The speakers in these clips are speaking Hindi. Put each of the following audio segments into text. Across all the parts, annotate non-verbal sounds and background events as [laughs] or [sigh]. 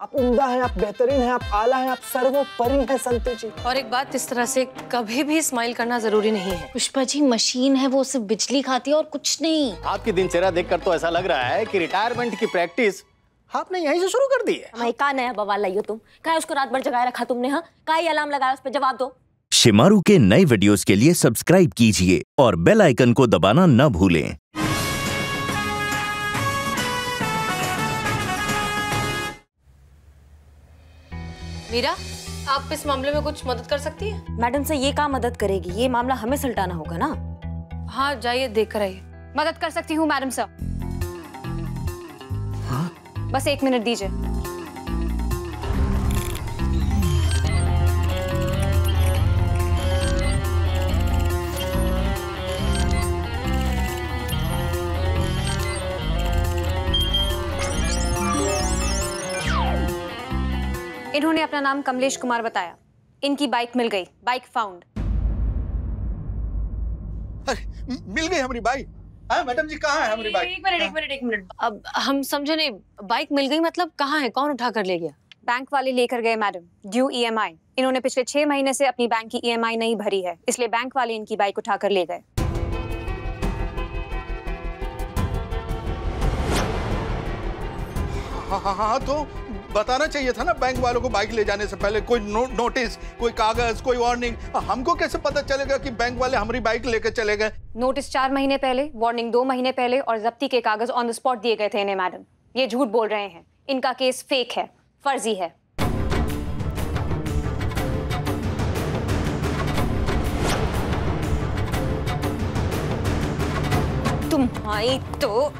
आप उम्दा हैं आप बेहतरीन हैं आप आला हैं आप सर्वोपरि हैं संतु जी। और एक बात इस तरह से कभी भी स्माइल करना ज़रूरी नहीं है। पुष्पा जी मशीन है वो सिर्फ़ बिजली खाती है और कुछ नहीं। आपकी दिनचर्या देखकर तो ऐसा लग रहा है कि रिटायरमेंट की प्रैक्टिस आपने यहीं से शुरू कर दी है। भाई का नया बवाल लाइयो तुम। का उसको रात भर जगाए रखा तुमने हाँ? का ही अलार्म लगाया उस पर जवाब दो। शिमारू के नए वीडियोस के लिए सब्सक्राइब कीजिए और बेल आइकन को दबाना न भूलें। मीरा आप इस मामले में कुछ मदद कर सकती है? मैडम से ये काम मदद करेगी ये मामला हमें सुलटाना होगा ना? हाँ जाइए देख कर आइए। मदद कर सकती हूँ मैडम सर। बस एक मिनट दीजिए। इन्होंने अपना नाम कमलेश कुमार बताया। इनकी बाइक मिल गई बाइक फाउंड अरे मिल गई हमारी बाइक? हाँ मैडम जी कहाँ है हमारी बाइक? एक मिनट एक मिनट एक मिनट। अब हम समझे नहीं बाइक मिल गई मतलब कहाँ है? कौन उठा कर ले गया? बैंक वाले लेकर गए मैडम। Due EMI. इन्होंने पिछले छह महीने से अपनी बैंक की ईएमआई नहीं भरी है इसलिए बैंक वाले इनकी बाइक उठाकर ले गए। हाँ हाँ हाँ तो बताना चाहिए था ना बैंक वालों को बाइक ले जाने से पहले कोई नो, नोटिस कोई कागज़ कोई वार्निंग हमको कैसे पता चलेगा कि बैंक वाले हमारी बाइक लेकर चले गए? नोटिस चार महीने पहले वार्निंग दो महीने पहले और जब्ती के कागज़ ऑन द स्पॉट दिए गए थे इन्हें मैडम ये झूठ बोल रहे हैं। इनका केस फेक है फर्जी है। तुम्हारी तो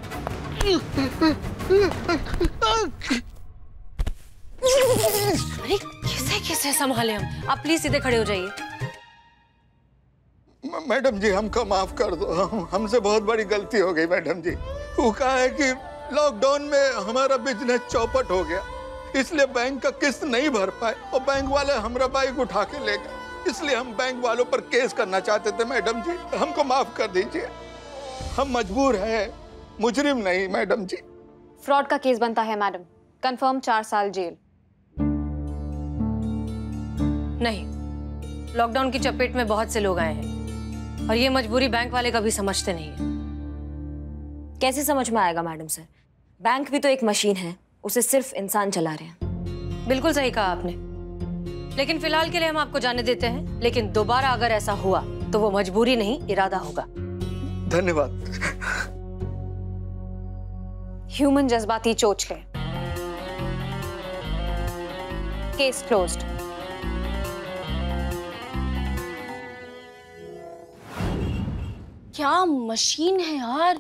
अरे कैसे कैसे संभाले हम? आप प्लीज़ सीधे खड़े हो जाइए। मैडम जी हमको माफ़ कर दो। हम- हमसे बहुत बड़ी गलती हो गई मैडम जी। वो कहा है कि लॉकडाउन में हमारा बिज़नेस चौपट हो गया। इसलिए बैंक का किस्त नहीं भर पाए और बैंक वाले हमारा बाइक उठा के ले गए। इसलिए हम बैंक वालों पर केस करना चाहते थे मैडम जी। हमको माफ़ कर दीजिए। हम मजबूर हैं मुजरिम नहीं मैडम जी। फ्रॉड का केस बनता है मैडम। कंफर्म चार साल जेल। नहीं। लॉकडाउन की चपेट में बहुत से लोग आए हैं। और ये मजबूरी बैंक वाले कभी समझते नहीं है। कैसे समझ में आएगा मैडम सर? बैंक भी तो एक मशीन है उसे सिर्फ़ इंसान चला रहे हैं। बिल्कुल सही कहा आपने। लेकिन फ़िलहाल के लिए हम आपको जाने देते हैं लेकिन दोबारा अगर ऐसा हुआ तो वो मजबूरी नहीं इरादा होगा। धन्यवाद। ह्यूमन जज्बाती चोच है। केस क्लोज्ड क्या मशीन है यार?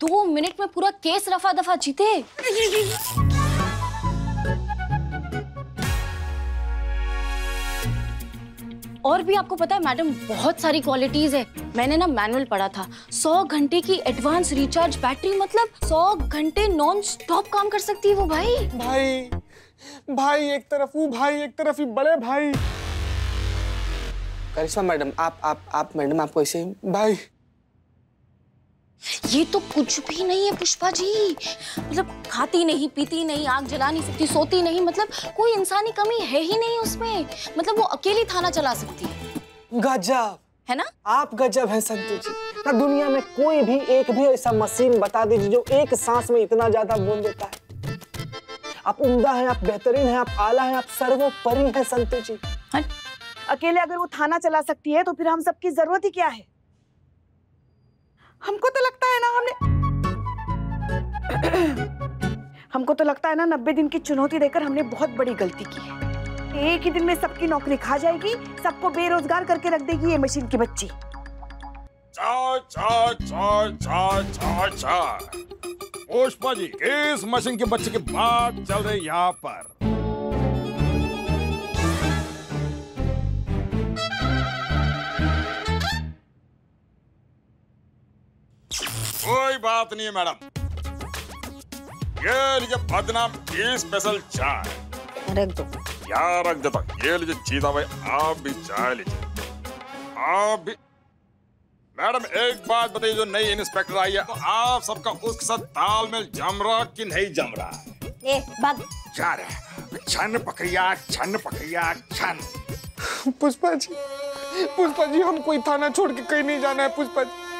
दो मिनट में पूरा केस रफा दफ़ा जीते। और भी आपको पता है मैडम बहुत सारी क्वालिटीज है। मैंने ना मैनुअल पढ़ा था। सौ घंटे की एडवांस रिचार्ज बैटरी मतलब सौ घंटे नॉन स्टॉप काम कर सकती है वो भाई। भाई भाई एक तरफ़ वो भाई एक तरफ़ ही बड़े भाई। करिश्मा मैडम आप आप आप मैडम आपको ऐसे भाई ये तो कुछ भी नहीं है पुष्पा जी। मतलब खाती नहीं पीती नहीं आग जला नहीं सकती सोती नहीं मतलब कोई इंसानी कमी है ही नहीं उसमें। मतलब वो अकेली थाना चला सकती है। गजब। है ना? आप गजब है संतु जी। ना दुनिया में कोई भी एक भी ऐसा मशीन बता दीजिए जो एक सांस में इतना ज़्यादा बोल देता है। आप उम्दा हैं आप बेहतरीन हैं आप आला हैं आप सर्वोपरि हैं संतु जी। अकेले अगर वो थाना चला सकती है तो फिर हम सबकी ज़रूरत ही क्या है? हमको तो लगता है ना हमने हमको तो लगता है ना नब्बे दिन की चुनौती देकर हमने बहुत बड़ी गलती की है। एक ही दिन में सबकी नौकरी खा जाएगी, सबको बेरोजगार करके रख देगी ये मशीन की बच्ची। चाय चाय चाय चाय चाय चाय पुष्पा जी, इस मशीन के बच्चे की बात चल रही यहाँ पर। कोई बात नहीं है मैडम। ये लीजिए बदनाम की स्पेशल चाय। रख दो। यार रख देता ये लीजिए चीता भाई आप भी चाय लीजिए। आप भी मैडम एक बात बताइए जो नई इंस्पेक्टर आई है तो आप सबका उसके साथ तालमेल जम रहा कि नहीं जम रहा? है ए भाग। जा रहे छन पकड़िया छन पकड़िया छन। पुष्पा जी पुष्पा जी हम कोई थाना छोड़ के कहीं नहीं जाना है पुष्पा जी।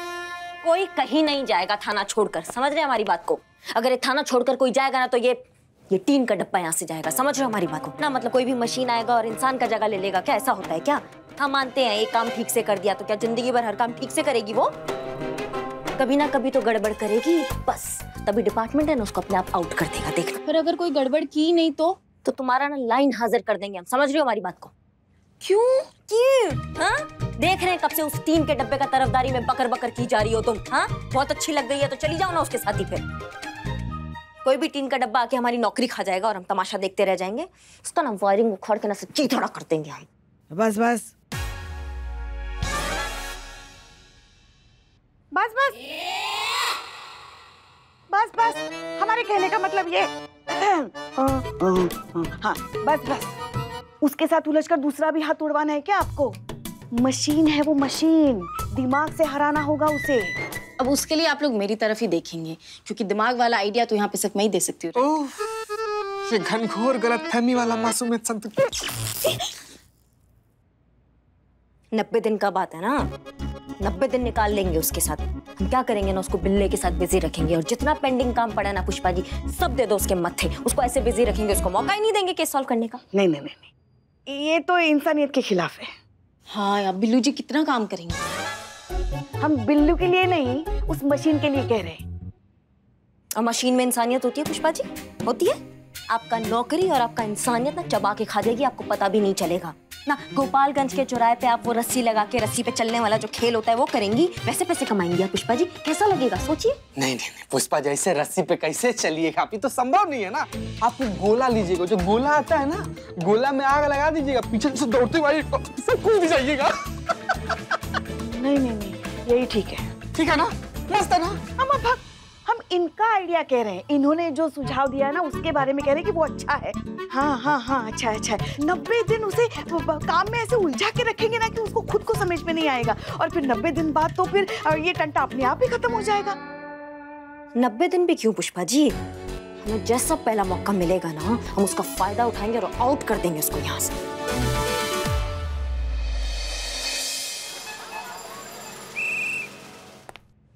कोई कहीं नहीं जाएगा थाना छोड़कर समझ रहे हैं हमारी बात को? अगर ये थाना छोड़कर कोई जाएगा ना तो ये ये टीन का डब्बा यहाँ से जाएगा समझ रहे हो हमारी बात को? ना मतलब कोई भी मशीन आएगा और इंसान का जगह ले लेगा क्या ऐसा होता है क्या? हम मानते हैं एक काम ठीक से कर दिया तो क्या ज़िंदगी भर हर काम ठीक से करेगी वो? कभी ना कभी तो गड़बड़ करेगी बस। तभी डिपार्टमेंट है ना उसको अपने आप आउट कर देगा देखना। पर अगर कोई गड़बड़ की नहीं तो? तो तुम्हारा ना लाइन हाजिर कर देंगे हम समझ रहे हो हमारी बात को? क्यों? क्यों? हाँ? देख रहे हैं कब से उस टीम के डब्बे का तरफदारी में बकर बकर की जा रही हो तुम हाँ? बहुत अच्छी लग गई है तो चली जाओ ना उसके साथ ही फिर। कोई भी टीम का डब्बा आके हमारी नौकरी खा जाएगा और हम तमाशा देखते रह जाएँगे। उसका ना वायरिंग उखाड़ के ना सब चीथड़ा कर देंगे हम। बस बस। बस बस। बस बस। हमारे कहने का मतलब ये। [clears throat] हाँ बस बस। उसके साथ उलझकर दूसरा भी हाथ उड़वाना है क्या आपको? मशीन है वो मशीन। दिमाग से हराना होगा उसे। अब उसके लिए आप लोग मेरी तरफ़ ही देखेंगे क्योंकि दिमाग वाला आइडिया तो यहाँ पे सिर्फ़ मैं ही दे सकती हूँ। ये घनघोर गलतफहमी वाला मासूमियत संत। नब्बे दिन का बात है ना? नब्बे दिन निकाल लेंगे उसके साथ। हम क्या करेंगे ना उसको बिल्ले के साथ बिज़ी रखेंगे और जितना पेंडिंग काम पड़ा ना पुष्पा जी सब दे दो उसके मत्थे। उसको ऐसे बिज़ी रखेंगे उसको मौका ही नहीं देंगे केस सॉल्व करने का। नहीं नहीं नहीं नहीं। ये तो इंसानियत के खिलाफ है। हाँ यार बिल्लू जी कितना काम करेंगे? हम बिल्लू के लिए नहीं उस मशीन के लिए कह रहे हैं। और मशीन में इंसानियत होती है पुष्पा जी होती है? आपका नौकरी और आपका इंसानियत ना चबा के खा जाएगी आपको पता भी नहीं चलेगा। ना गोपालगंज के चौराहे पे आप वो रस्सी लगा के रस्सी पे चलने वाला जो खेल होता है वो करेंगी? वैसे पैसे कमाएँगी आप पुष्पा जी? कैसा लगेगा? सोचिए। नहीं नहीं नहीं पुष्पा जैसे रस्सी पे कैसे चलिएगा? आप तो संभव नहीं है ना। आप गोला लीजिएगा जो गोला आता है ना गोला में आग लगा दीजिएगा पीछे से दौड़ते हुए सब कूद जाइएगा। नहीं नहीं नहीं यही ठीक है। ठीक है ना? मस्त है ना? हम इनका आइडिया कह रहे हैं। इन्होंने जो सुझाव दिया है ना, उसके बारे में कह रहे हैं कि वो अच्छा है। हाँ हाँ हाँ अच्छा अच्छा है। नब्बे दिन उसे काम में ऐसे उलझा के रखेंगे ना कि उसको खुद को समझ में नहीं आएगा। और फिर नब्बे दिन बाद तो फिर ये टंटा अपने आप ही खत्म हो जाएगा। नब्बे दिन भी क्यों पुष्पा जी? हमें जैसा पहला मौका मिलेगा ना, हम उसका फ़ायदा उठाएँगे और आउट कर देंगे उसको यहाँ से।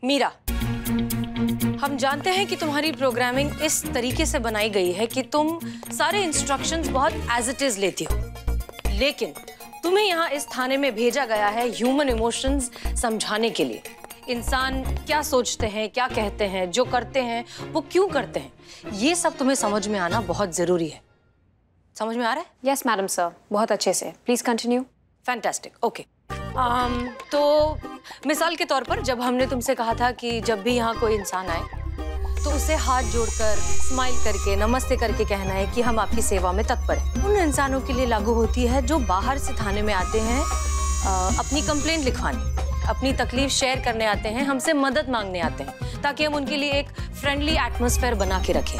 मीरा। हम जानते हैं कि तुम्हारी प्रोग्रामिंग इस तरीके से बनाई गई है कि तुम सारे इंस्ट्रक्शंस बहुत एज इट इज़ लेती हो। लेकिन तुम्हें यहाँ इस थाने में भेजा गया है ह्यूमन इमोशंस समझाने के लिए। इंसान क्या सोचते हैं क्या कहते हैं जो करते हैं वो क्यों करते हैं ये सब तुम्हें समझ में आना बहुत ज़रूरी है। समझ में आ रहा है? यस मैडम सर बहुत अच्छे से। प्लीज़ कंटिन्यू फैंटेस्टिक ओके तो मिसाल के तौर पर जब हमने तुमसे कहा था कि जब भी यहाँ कोई इंसान आए तो उसे हाथ जोड़कर स्माइल करके नमस्ते करके कहना है कि हम आपकी सेवा में तत्पर हैं। उन इंसानों के लिए लागू होती है जो बाहर से थाने में आते हैं अ, अपनी कंप्लेंट लिखवाने अपनी तकलीफ़ शेयर करने आते हैं हमसे मदद मांगने आते हैं ताकि हम उनके लिए एक फ्रेंडली एटमोसफेयर बना के रखें।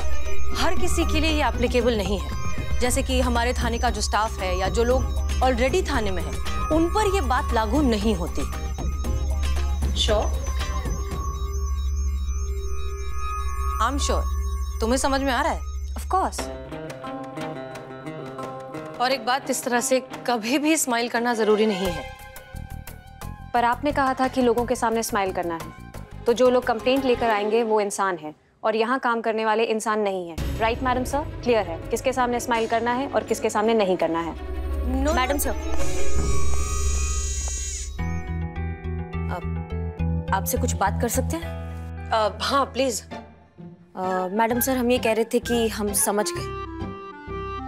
हर किसी के लिए ये एप्लीकेबल नहीं है। जैसे कि हमारे थाने का जो स्टाफ है या जो लोग ऑलरेडी थाने में हैं उन पर ये बात लागू नहीं होती। श्योर आई एम श्योर तुम्हें समझ में आ रहा है? ऑफ़ कोर्स और एक बात इस तरह से कभी भी स्माइल करना ज़रूरी नहीं है। पर आपने कहा था कि लोगों के सामने स्माइल करना है। तो जो लोग कंप्लेंट लेकर आएँगे वो इंसान है। और यहाँ काम करने वाले इंसान नहीं है। राइट मैडम सर क्लियर है। किसके सामने स्माइल करना है और किसके सामने नहीं करना है? मैडम no, सर आपसे कुछ बात कर सकते हैं? अ, हाँ प्लीज़ मैडम सर हम ये कह रहे थे कि हम समझ गए।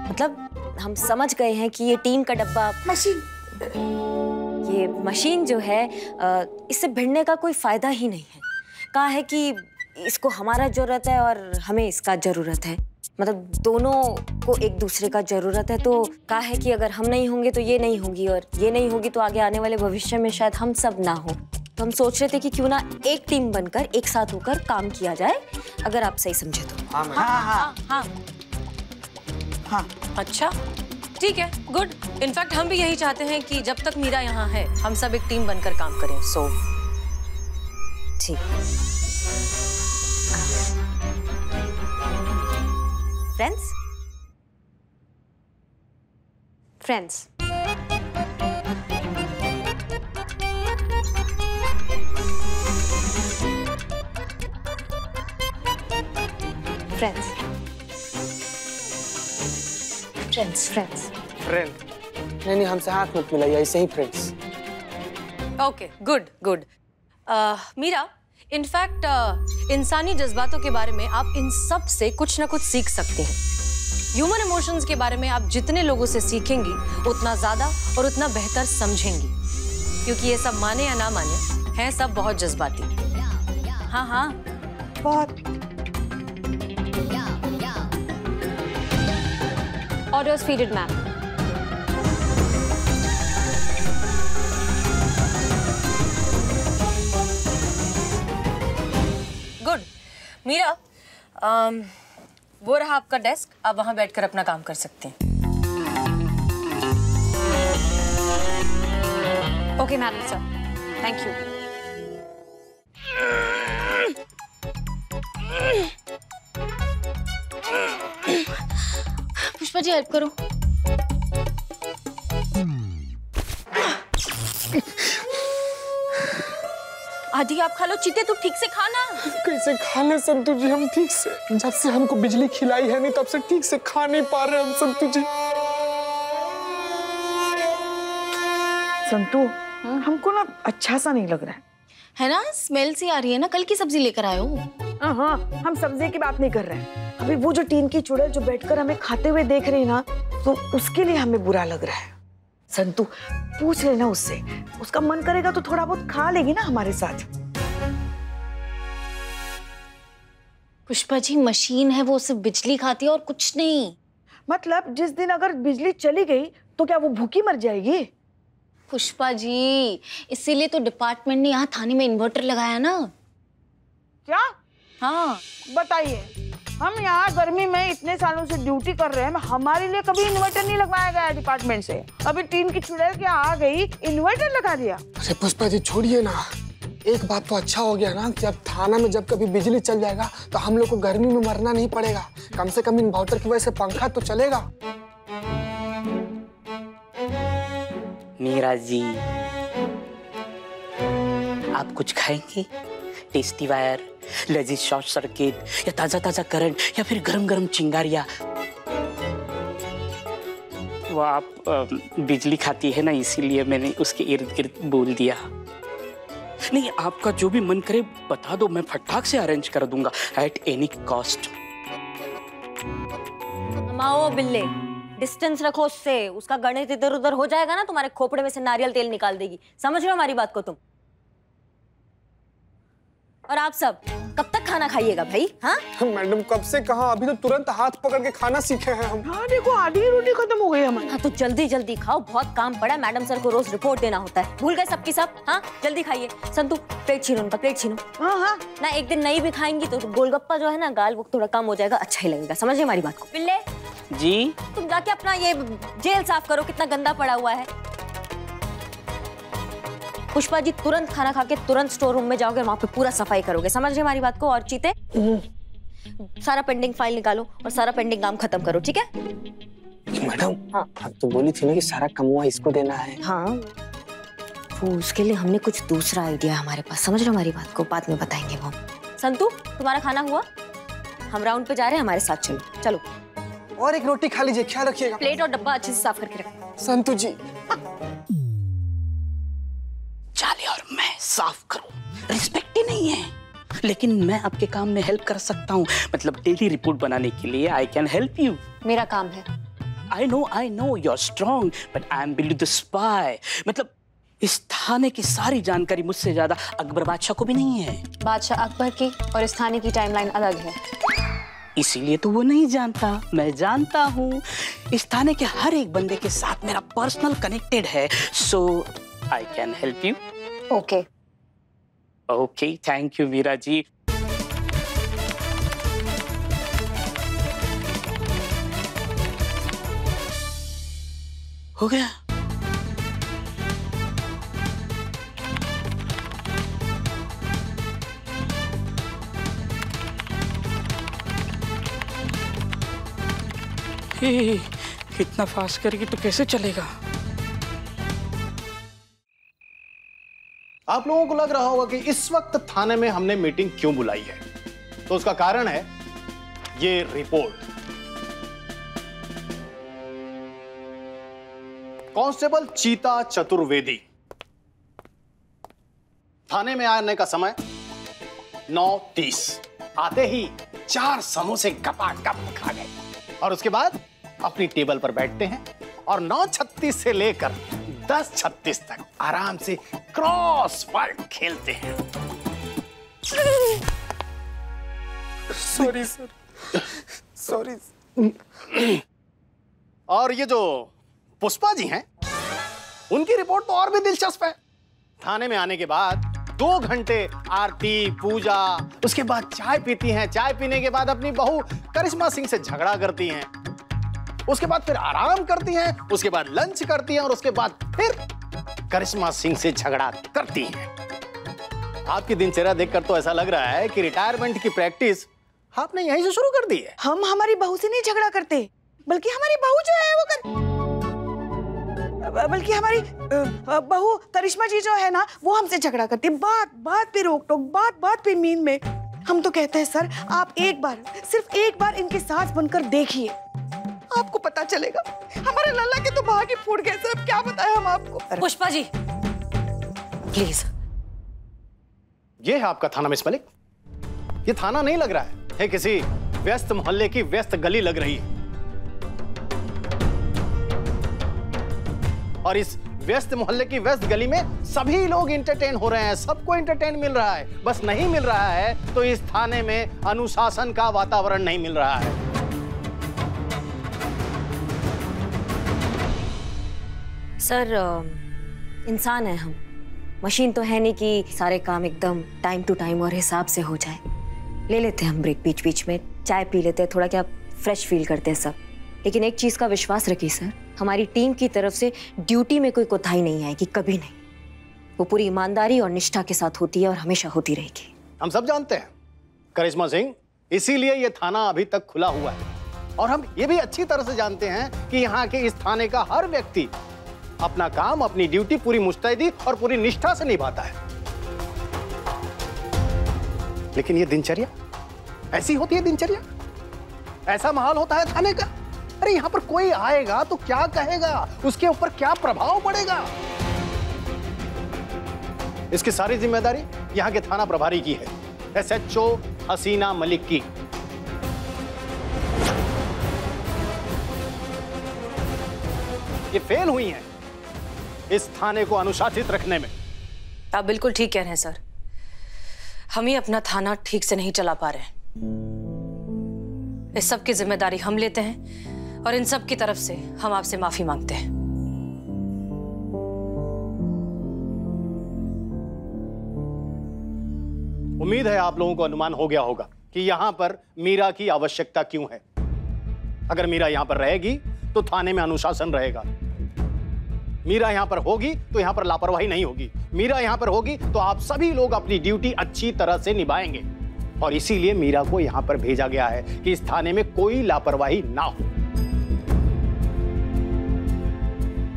मतलब हम समझ गए हैं कि ये टीम का डब्बा मशीन। ये मशीन जो है इससे भिड़ने का कोई फ़ायदा ही नहीं है। कहा है कि इसको हमारा ज़रूरत है और हमें इसका ज़रूरत है। मतलब दोनों को एक दूसरे का ज़रूरत है तो कहा है कि अगर हम नहीं होंगे तो ये नहीं होगी और ये नहीं होगी तो आगे आने वाले भविष्य में शायद हम सब ना हो। तो हम सोच रहे थे कि क्यों ना एक टीम बनकर एक साथ होकर काम किया जाए अगर आप सही समझे तो। हाँ हाँ हाँ। हाँ। हाँ। अच्छा। ठीक है गुड। इनफैक्ट हम भी यही चाहते हैं कि जब तक मीरा यहाँ है हम सब एक टीम बनकर काम करें। So so. ठीक। Friends friends friends friends friends friend नहीं नहीं हमसे हाथ मत मिलाइए ऐसे ही friends okay good good Meera in fact इंसानी जज्बातों के बारे में आप इन सबसे कुछ ना कुछ सीख सकते हैं। ह्यूमन इमोशंस के बारे में आप जितने लोगों से सीखेंगी उतना ज़्यादा और उतना बेहतर समझेंगी। क्योंकि ये सब माने या ना माने हैं सब बहुत जज्बाती। हाँ हाँ। बहुत। Orders feeded ma'am Meera um, वो रहा आपका डेस्क आप वहाँ बैठकर अपना काम कर सकते हैं। Okay madam sir thank you Pushpa ji help करो। आधी आप खा लो चीते तू ठीक से खाना कैसे खा ले संतु जी हम ठीक से? जब से हमको बिजली खिलाई है नहीं तब से ठीक से खा नहीं पा रहे हम संतु जी। संतु हमको ना अच्छा सा नहीं लग रहा है। है ना? स्मेल सी आ रही है ना कल की सब्ज़ी लेकर आए हो। हाँ हाँ हम सब्ज़ी की बात नहीं कर रहे हैं। अभी वो जो टीन की चुड़ैल जो बैठकर हमें खाते हुए देख रही है ना तो उसके लिए हमें बुरा लग रहा है। संतु पूछ लेना उससे। उसका मन करेगा तो थोड़ा बहुत खा लेगी ना हमारे साथ। पुष्पा जी मशीन है वो सिर्फ़ बिजली खाती है और कुछ नहीं। मतलब जिस दिन अगर बिजली चली गई तो क्या वो भूखी मर जाएगी? पुष्पा जी इसीलिए तो डिपार्टमेंट ने यहाँ थाने में इन्वर्टर लगाया ना। क्या? हाँ। बताइए। हम यहाँ गर्मी में इतने सालों से ड्यूटी कर रहे हैं हमारे लिए कभी इन्वर्टर नहीं लगवाया गया डिपार्टमेंट से। अभी टीम की चुड़ैल क्या आ गई? इन्वर्टर लगा दिया। अरे पुष्पा जी छोड़िए ना। एक बात तो अच्छा हो गया ना कि अब थाना में जब कभी बिजली चल जाएगा तो हम लोग को गर्मी में मरना नहीं पड़ेगा। कम से कम इन्वर्टर की वजह से पंखा तो चलेगा। मीरा जी आप कुछ खाएँगे? टेस्टी वायर लजीज शॉर्ट सर्किट या ताज़ा ताज़ा करंट या फिर गरम गरम चिंगारिया। वो आप बिजली खाती है ना, इसीलिए मैंने उसके इर्द गिर्द बोल दिया। नहीं, आपका जो भी मन करे, बता दो, मैं फटाक से अरेंज कर दूँगा एट एनी कॉस्ट माओ बिल्ले। डिस्टेंस रखो उससे, उसका गणित इधर उधर हो जाएगा ना, तुम्हारे खोपड़े में से नारियल तेल निकाल देगी। समझ रहे हो हमारी बात को तुम? और आप सब कब तक खाना खाइएगा भाई हाँ? [laughs] मैडम कब से कहा? अभी तो तुरंत हाथ पकड़ के खाना सीखे हैं हम। हाँ देखो आधी रोटी खत्म हो गई हमारी। हाँ तो जल्दी जल्दी खाओ बहुत काम पड़ा मैडम सर को रोज रिपोर्ट देना होता है। भूल गए सबकी सब? हाँ जल्दी खाइए। संतु प्लेट छीनो उनका प्लेट छीनो। हाँ हाँ। ना एक दिन नहीं भी खाएँगी तो गोलगप्पा जो है ना गाल वो थोड़ा कम हो जाएगा अच्छा ही लगेगा। समझिए हमारी बात को? पिल्ले जी। तुम जाके अपना ये जेल साफ़ करो कितना गंदा पड़ा हुआ है। पुष्पा जी तुरंत खाना खा के तुरंत स्टोर रूम में जाओगे वहाँ पे पूरा सफ़ाई करोगे। समझ रहे हमारी बात को? और चीते? सारा पेंडिंग फ़ाइल निकालो और सारा पेंडिंग काम खत्म करो ठीक है? मैडम हाँ। आप तो बोली थी ना कि सारा कमुआ इसको देना है। हाँ। वो उसके लिए हमने कुछ दूसरा आइडिया हमारे पास। समझ रहे हमारी बात को? बाद में बताएँगे वो। संतु तुम्हारा खाना हुआ? हम राउंड पे जा रहे हैं हमारे साथ चलो। चलो। और एक रोटी खा लीजिए ख्याल रखिएगा। प्लेट और डब्बा अच्छे से साफ़ करके रखो। संतु जी। चाले और मैं साफ़ करूँ। रिस्पेक्ट ही नहीं है। लेकिन मैं आपके काम में हेल्प कर सकता हूँ। मतलब डेली रिपोर्ट बनाने के लिए आई कैन हेल्प यू मेरा काम है। I know I know you are strong but I am believe the spy मतलब इस थाने की सारी जानकारी मुझसे ज़्यादा अकबर बादशाह को भी नहीं है। बादशाह अकबर की और इस थाने की टाइमलाइन अलग है। इसीलिए तो वो नहीं जानता। मैं जानता हूँ। इस थाने के हर एक बंदे के साथ मेरा पर्सनल कनेक्टेड है। So I can help you okay okay thank you Veera ji हो गया? हे, इतना फास्ट करेगी तो कैसे चलेगा? आप लोगों को लग रहा होगा कि इस वक्त थाने में हमने मीटिंग क्यों बुलाई है? तो उसका कारण है ये रिपोर्ट। कांस्टेबल चीता चतुर्वेदी। थाने में आने का समय नौ तीस। आते ही चार समोसे गपा गप खा गए। और उसके बाद अपनी टेबल पर बैठते हैं और नौ छत्तीस से लेकर दस छत्तीस तक आराम से क्रॉस वर्ड खेलते हैं। सॉरी सर सॉरी और ये जो पुष्पा जी हैं उनकी रिपोर्ट तो और भी दिलचस्प है। थाने में आने के बाद दो घंटे आरती पूजा उसके बाद चाय पीती हैं। चाय पीने के बाद अपनी बहू करिश्मा सिंह से झगड़ा करती हैं। उसके बाद फिर आराम करती हैं, उसके बाद लंच करती हैं और उसके बाद फिर करिश्मा सिंह से झगड़ा करती हैं। आपकी दिनचर्या देखकर तो ऐसा लग रहा है कि रिटायरमेंट की प्रैक्टिस आपने यहीं से शुरू कर दी है। हम हमारी बहू से नहीं झगड़ा करते, बल्कि हमारी बहू जो है वो कर बल्कि हमारी बहू करिश्मा जी जो है ना, वो हमसे झगड़ा करती है। बात बात पे रोक टोक, बात बात पे मीन में। हम तो कहते हैं, सर, आप एक बार, सिर्फ़ एक बार इनके साथ बनकर देखिए। आपको पता चलेगा। हमारे लल्ला के तो भाग ही फूट गए सर। अब क्या बताएँ हम आपको? पुष्पा जी। प्लीज़ ये है आपका थाना मिस मलिक। ये थाना नहीं लग रहा है। ये किसी व्यस्त मोहल्ले की व्यस्त गली लग रही है। और इस व्यस्त मोहल्ले की व्यस्त गली में सभी लोग इंटरटेन हो रहे हैं। सबको इंटरटेन मिल रहा है। बस नहीं मिल रहा है तो इस थाने में अनुशासन का वातावरण नहीं मिल रहा है। सर इंसान है हम। मशीन तो है नहीं कि सारे काम एकदम टाइम टू टाइम और हिसाब से हो जाए। ले लेते हैं हम ब्रेक बीच बीच में, चाय पी लेते हैं, थोड़ा क्या फ्रेश फील करते हैं सब। लेकिन एक चीज़ का विश्वास रखिए सर, हमारी टीम की तरफ़ से ड्यूटी में कोई कोताही नहीं आएगी, कभी नहीं। वो पूरी ईमानदारी और निष्ठा के साथ होती है और हमेशा होती रहेगी। हम सब जानते हैं। करिश्मा सिंह, इसीलिए ये थाना अभी तक खुला हुआ है। और हम ये भी अच्छी तरह से जानते हैं कि यहाँ के इस थाने का हर व्यक्ति अपना काम, अपनी ड्यूटी पूरी मुस्तैदी और पूरी निष्ठा से निभाता है। लेकिन ये दिनचर्या? ऐसी होती है दिनचर्या? ऐसा माहौल होता है थाने का? अरे यहाँ पर कोई आएगा तो क्या कहेगा? उसके ऊपर क्या प्रभाव पड़ेगा? इसकी सारी ज़िम्मेदारी यहाँ के थाना प्रभारी की है। एसएचओ हसीना मलिक की। ये फेल हुई हैं। इस थाने को अनुशासित रखने में। आप बिल्कुल ठीक कह रहे हैं सर। हम ही अपना थाना ठीक से नहीं चला पा रहे हैं। इस सब की ज़िम्मेदारी हम लेते हैं और इन सब की तरफ़ से हम आपसे माफ़ी मांगते हैं। उम्मीद है आप लोगों को अनुमान हो गया होगा कि यहाँ पर मीरा की आवश्यकता क्यों है। अगर मीरा यहाँ पर रहेगी तो थाने में अनुशासन रहेगा। मीरा यहाँ पर होगी तो यहाँ पर लापरवाही नहीं होगी। मीरा यहाँ पर होगी तो आप सभी लोग अपनी ड्यूटी अच्छी तरह से निभाएँगे। और इसीलिए मीरा को यहाँ पर भेजा गया है कि इस थाने में कोई लापरवाही ना हो।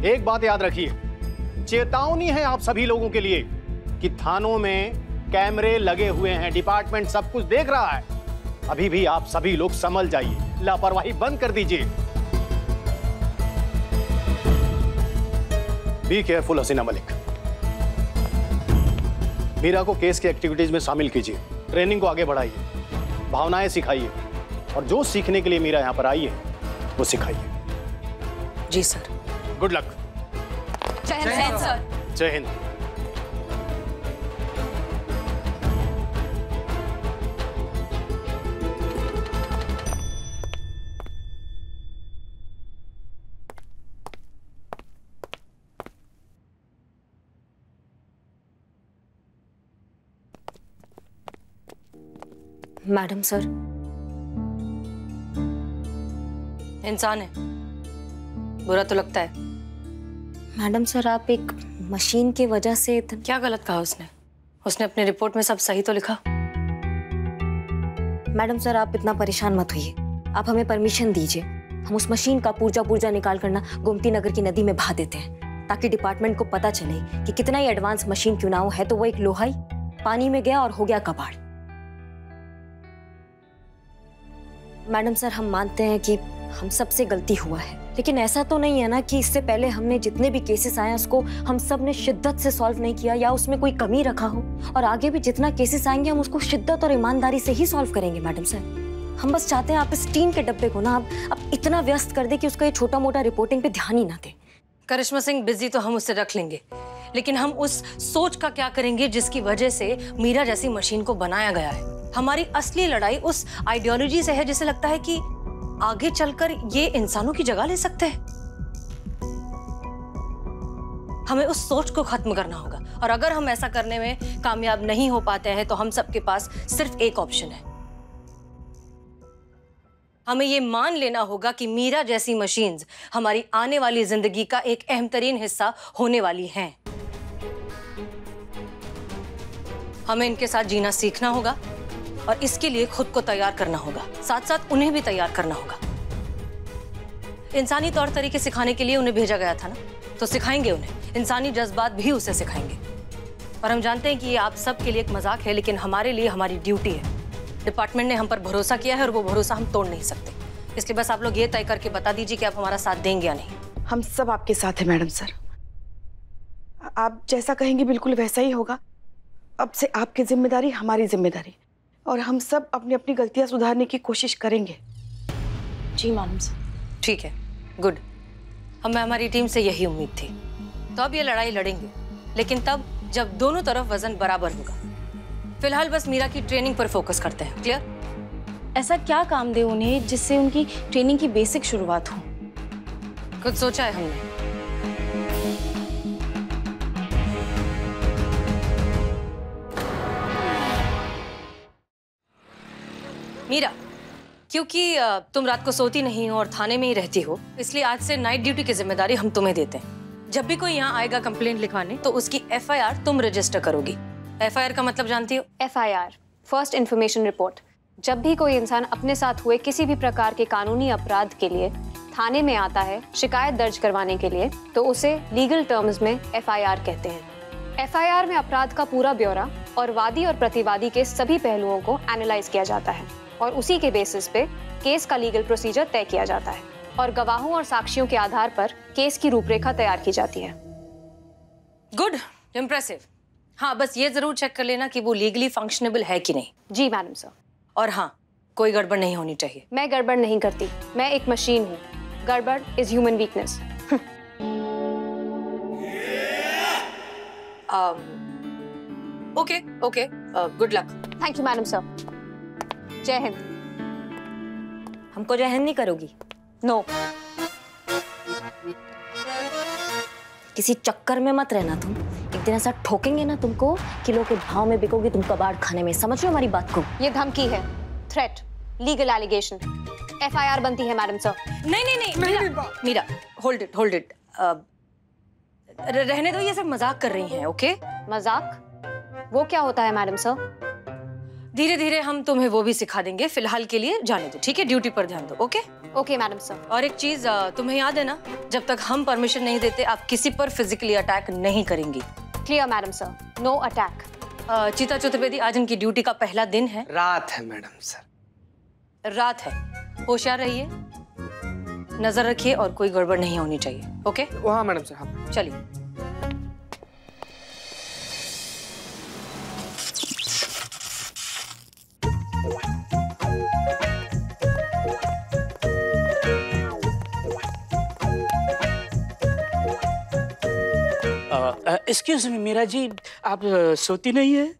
एक बात याद रखिए, चेतावनी है आप सभी लोगों के लिए कि थानों में कैमरे लगे हुए हैं, डिपार्टमेंट सब कुछ देख रहा है। अभी भी आप सभी लोग संभल जाइए, लापरवाही बंद कर दीजिए। Be careful Haseena Malik. Meera को केस की एक्टिविटीज़ में शामिल कीजिए ट्रेनिंग को आगे बढ़ाइए भावनाएँ सिखाइए और जो सीखने के लिए मीरा यहाँ पर आई है वो सिखाइए। जी सर। गुड लक जय हिंद सर। जय हिंद। Madam sir. इंसान है। बुरा तो लगता है। मैडम सर आप एक मशीन की वजह से इतन... क्या गलत कहा उसने? उसने अपनी रिपोर्ट में सब सही तो लिखा? मैडम सर आप इतना परेशान मत होइए। आप हमें परमिशन दीजिए। हम उस मशीन का पूर्जा पूर्जा निकाल करना गोमती नगर की नदी में बहा देते हैं ताकि डिपार्टमेंट को पता चले कि कितना ही एडवांस मशीन क्यों ना हो है तो वो एक लोहाई? पानी में गया और हो गया कबाड़। मैडम सर हम मानते हैं कि हम सबसे गलती हुआ है। लेकिन ऐसा तो नहीं है ना कि इससे पहले हमने जितने भी केसेस आए उसको हम सबने शिद्दत से सॉल्व नहीं किया या उसमें कोई कमी रखा हो। और आगे भी जितना केसेस आएँगे हम उसको शिद्दत और ईमानदारी से ही सॉल्व करेंगे मैडम सर। हम बस चाहते हैं आप इस टीम के डब्बे को ना आप, इतना व्यस्त कर दे कि उसका ये छोटा मोटा रिपोर्टिंग पे ध्यान ही ना दे। करिश्मा सिंह बिज़ी तो हम उससे रख लेंगे। लेकिन हम उस सोच का क्या करेंगे जिसकी वजह से मीरा जैसी मशीन को बनाया गया है? हमारी असली लड़ाई उस आइडियोलॉजी से है जिसे लगता है कि आगे चलकर ये इंसानों की जगह ले सकते हैं। हमें उस सोच को खत्म करना होगा। और अगर हम ऐसा करने में कामयाब नहीं हो पाते हैं तो हम सबके पास सिर्फ़ एक ऑप्शन है। हमें ये मान लेना होगा कि मीरा जैसी मशीन्स हमारी आने वाली ज़िंदगी का एक अहम तरीन हिस्सा होने वाली हैं। हमें इनके साथ जीना सीखना होगा और इसके लिए खुद को तैयार करना होगा। साथ साथ उन्हें भी तैयार करना होगा। इंसानी तौर तरीके सिखाने के लिए उन्हें भेजा गया था ना? तो सिखाएँगे उन्हें। इंसानी जज्बात भी उसे सिखाएँगे। और हम जानते हैं कि ये आप सब के लिए एक मज़ाक है, लेकिन हमारे लिए हमारी ड्यूटी है। डिपार्टमेंट ने हम पर भरोसा किया है और वो भरोसा हम तोड़ नहीं सकते। इसलिए बस आप लोग ये तय करके बता दीजिए कि आप हमारा साथ देंगे या नहीं। हम सब आपके साथ हैं, मैडम सर। आप जैसा कहेंगे बिल्कुल वैसा ही होगा। अब से आपकी ज़िम्मेदारी हमारी ज़िम्मेदारी। और हम सब अपनी अपनी गलतियाँ सुधारने की कोशिश करेंगे। जी मैडम सर ठीक है। गुड हमें हमारी टीम से यही उम्मीद थी। तो अब ये लड़ाई लड़ेंगे। लेकिन तब जब दोनों तरफ़ वज़न बराबर होगा। फ़िलहाल बस मीरा की ट्रेनिंग पर फोकस करते हैं। क्लियर ऐसा क्या काम दे उन्हें जिससे उनकी ट्रेनिंग की बेसिक शुरुआत हो? कुछ सोचा है हमने। मीरा, क्योंकि तुम रात को सोती नहीं हो और थाने में ही रहती हो, इसलिए आज से नाइट ड्यूटी की ज़िम्मेदारी हम तुम्हें देते हैं। जब भी कोई यहाँ आएगा कंप्लेंट लिखवाने तो उसकी एफआईआर तुम रजिस्टर करोगी। एफआईआर का मतलब जानती हो? F I R first information report जब भी कोई इंसान अपने साथ हुए किसी भी प्रकार के कानूनी अपराध के लिए थाने में आता है, शिकायत दर्ज करवाने के लिए तो उसे लीगल टर्म्स में एफ़ आई आर कहते हैं। एफ़ आई आर में अपराध का पूरा ब्यौरा और वादी और प्रतिवादी के सभी पहलुओं को एनालाइज किया जाता है। और उसी के बेसिस पे केस का लीगल प्रोसीजर तय किया जाता है और गवाहों और साक्षियों के आधार पर केस की रूपरेखा तैयार की जाती है। गुड इम्प्रेसिव हाँ बस ये ज़रूर चेक कर लेना कि वो लीगली फंक्शनेबल है कि नहीं। जी मैडम सर और हाँ कोई गड़बड़ नहीं होनी चाहिए। मैं गड़बड़ नहीं करती। मैं एक मशीन हूँ। गड़बड़ is human weakness okay okay good luck thank you madam sir जय हिंद। हमको जय हिंद नहीं करोगी। नो किसी चक्कर में मत रहना तुम। एक दिन ऐसा ठोकेंगे ना तुमको किलो के भाव में बिकोगी तुम कबाड़ खाने में। समझ रहे हो हमारी बात को? ये धमकी है। Threat legal allegation F I R बनती है मैडम सर नहीं नहीं नहीं। Meera Meera hold it hold it रहने दो ये सब मज़ाक कर रही हैं ओके मज़ाक? वो क्या होता है मैडम सर धीरे धीरे हम तुम्हें वो भी सिखा देंगे फ़िलहाल के लिए जाने दो ठीक है? ड्यूटी पर ध्यान दो ओके? Okay madam sir. और एक चीज़ तुम्हें याद है ना जब तक हम परमिशन नहीं देते आप किसी पर फिजिकली अटैक नहीं करेंगी। Clear madam sir. No attack Cheeta Chaturvedi आज इनकी ड्यूटी का पहला दिन है। रात है मैडम सर। रात है। होशियार रहिए नज़र रखिए और कोई गड़बड़ नहीं होनी चाहिए ओके? हाँ मैडम सर हाँ। चलिए। एक्सक्यूज मी मीरा जी आप सोती नहीं है?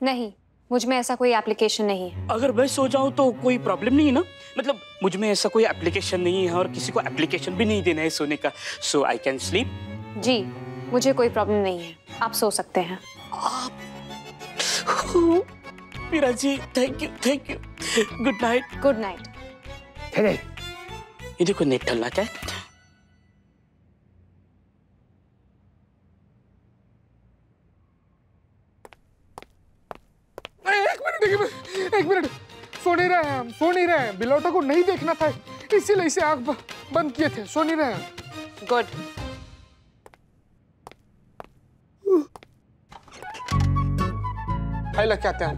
नहीं मुझमें ऐसा कोई एप्लीकेशन नहीं है। अगर मैं सो जाऊँ तो कोई प्रॉब्लम नहीं है ना? मतलब मुझमें ऐसा कोई एप्लीकेशन नहीं है और किसी को एप्लीकेशन भी नहीं देना है सोने का। सो आई कैन स्लीप जी मुझे कोई प्रॉब्लम नहीं है। आप सो सकते हैं। आप Meera ji thank you thank you good night good night ये देखो नेट डलना क्या है? एक मिनट एक मिनट। सो नहीं रहे हैं हम सो नहीं रहे हैं बिलौटा को नहीं देखना था। इसीलिए इसे आँख बंद किए थे। सो नहीं रहे हैं गुड हाय लग आते हैं?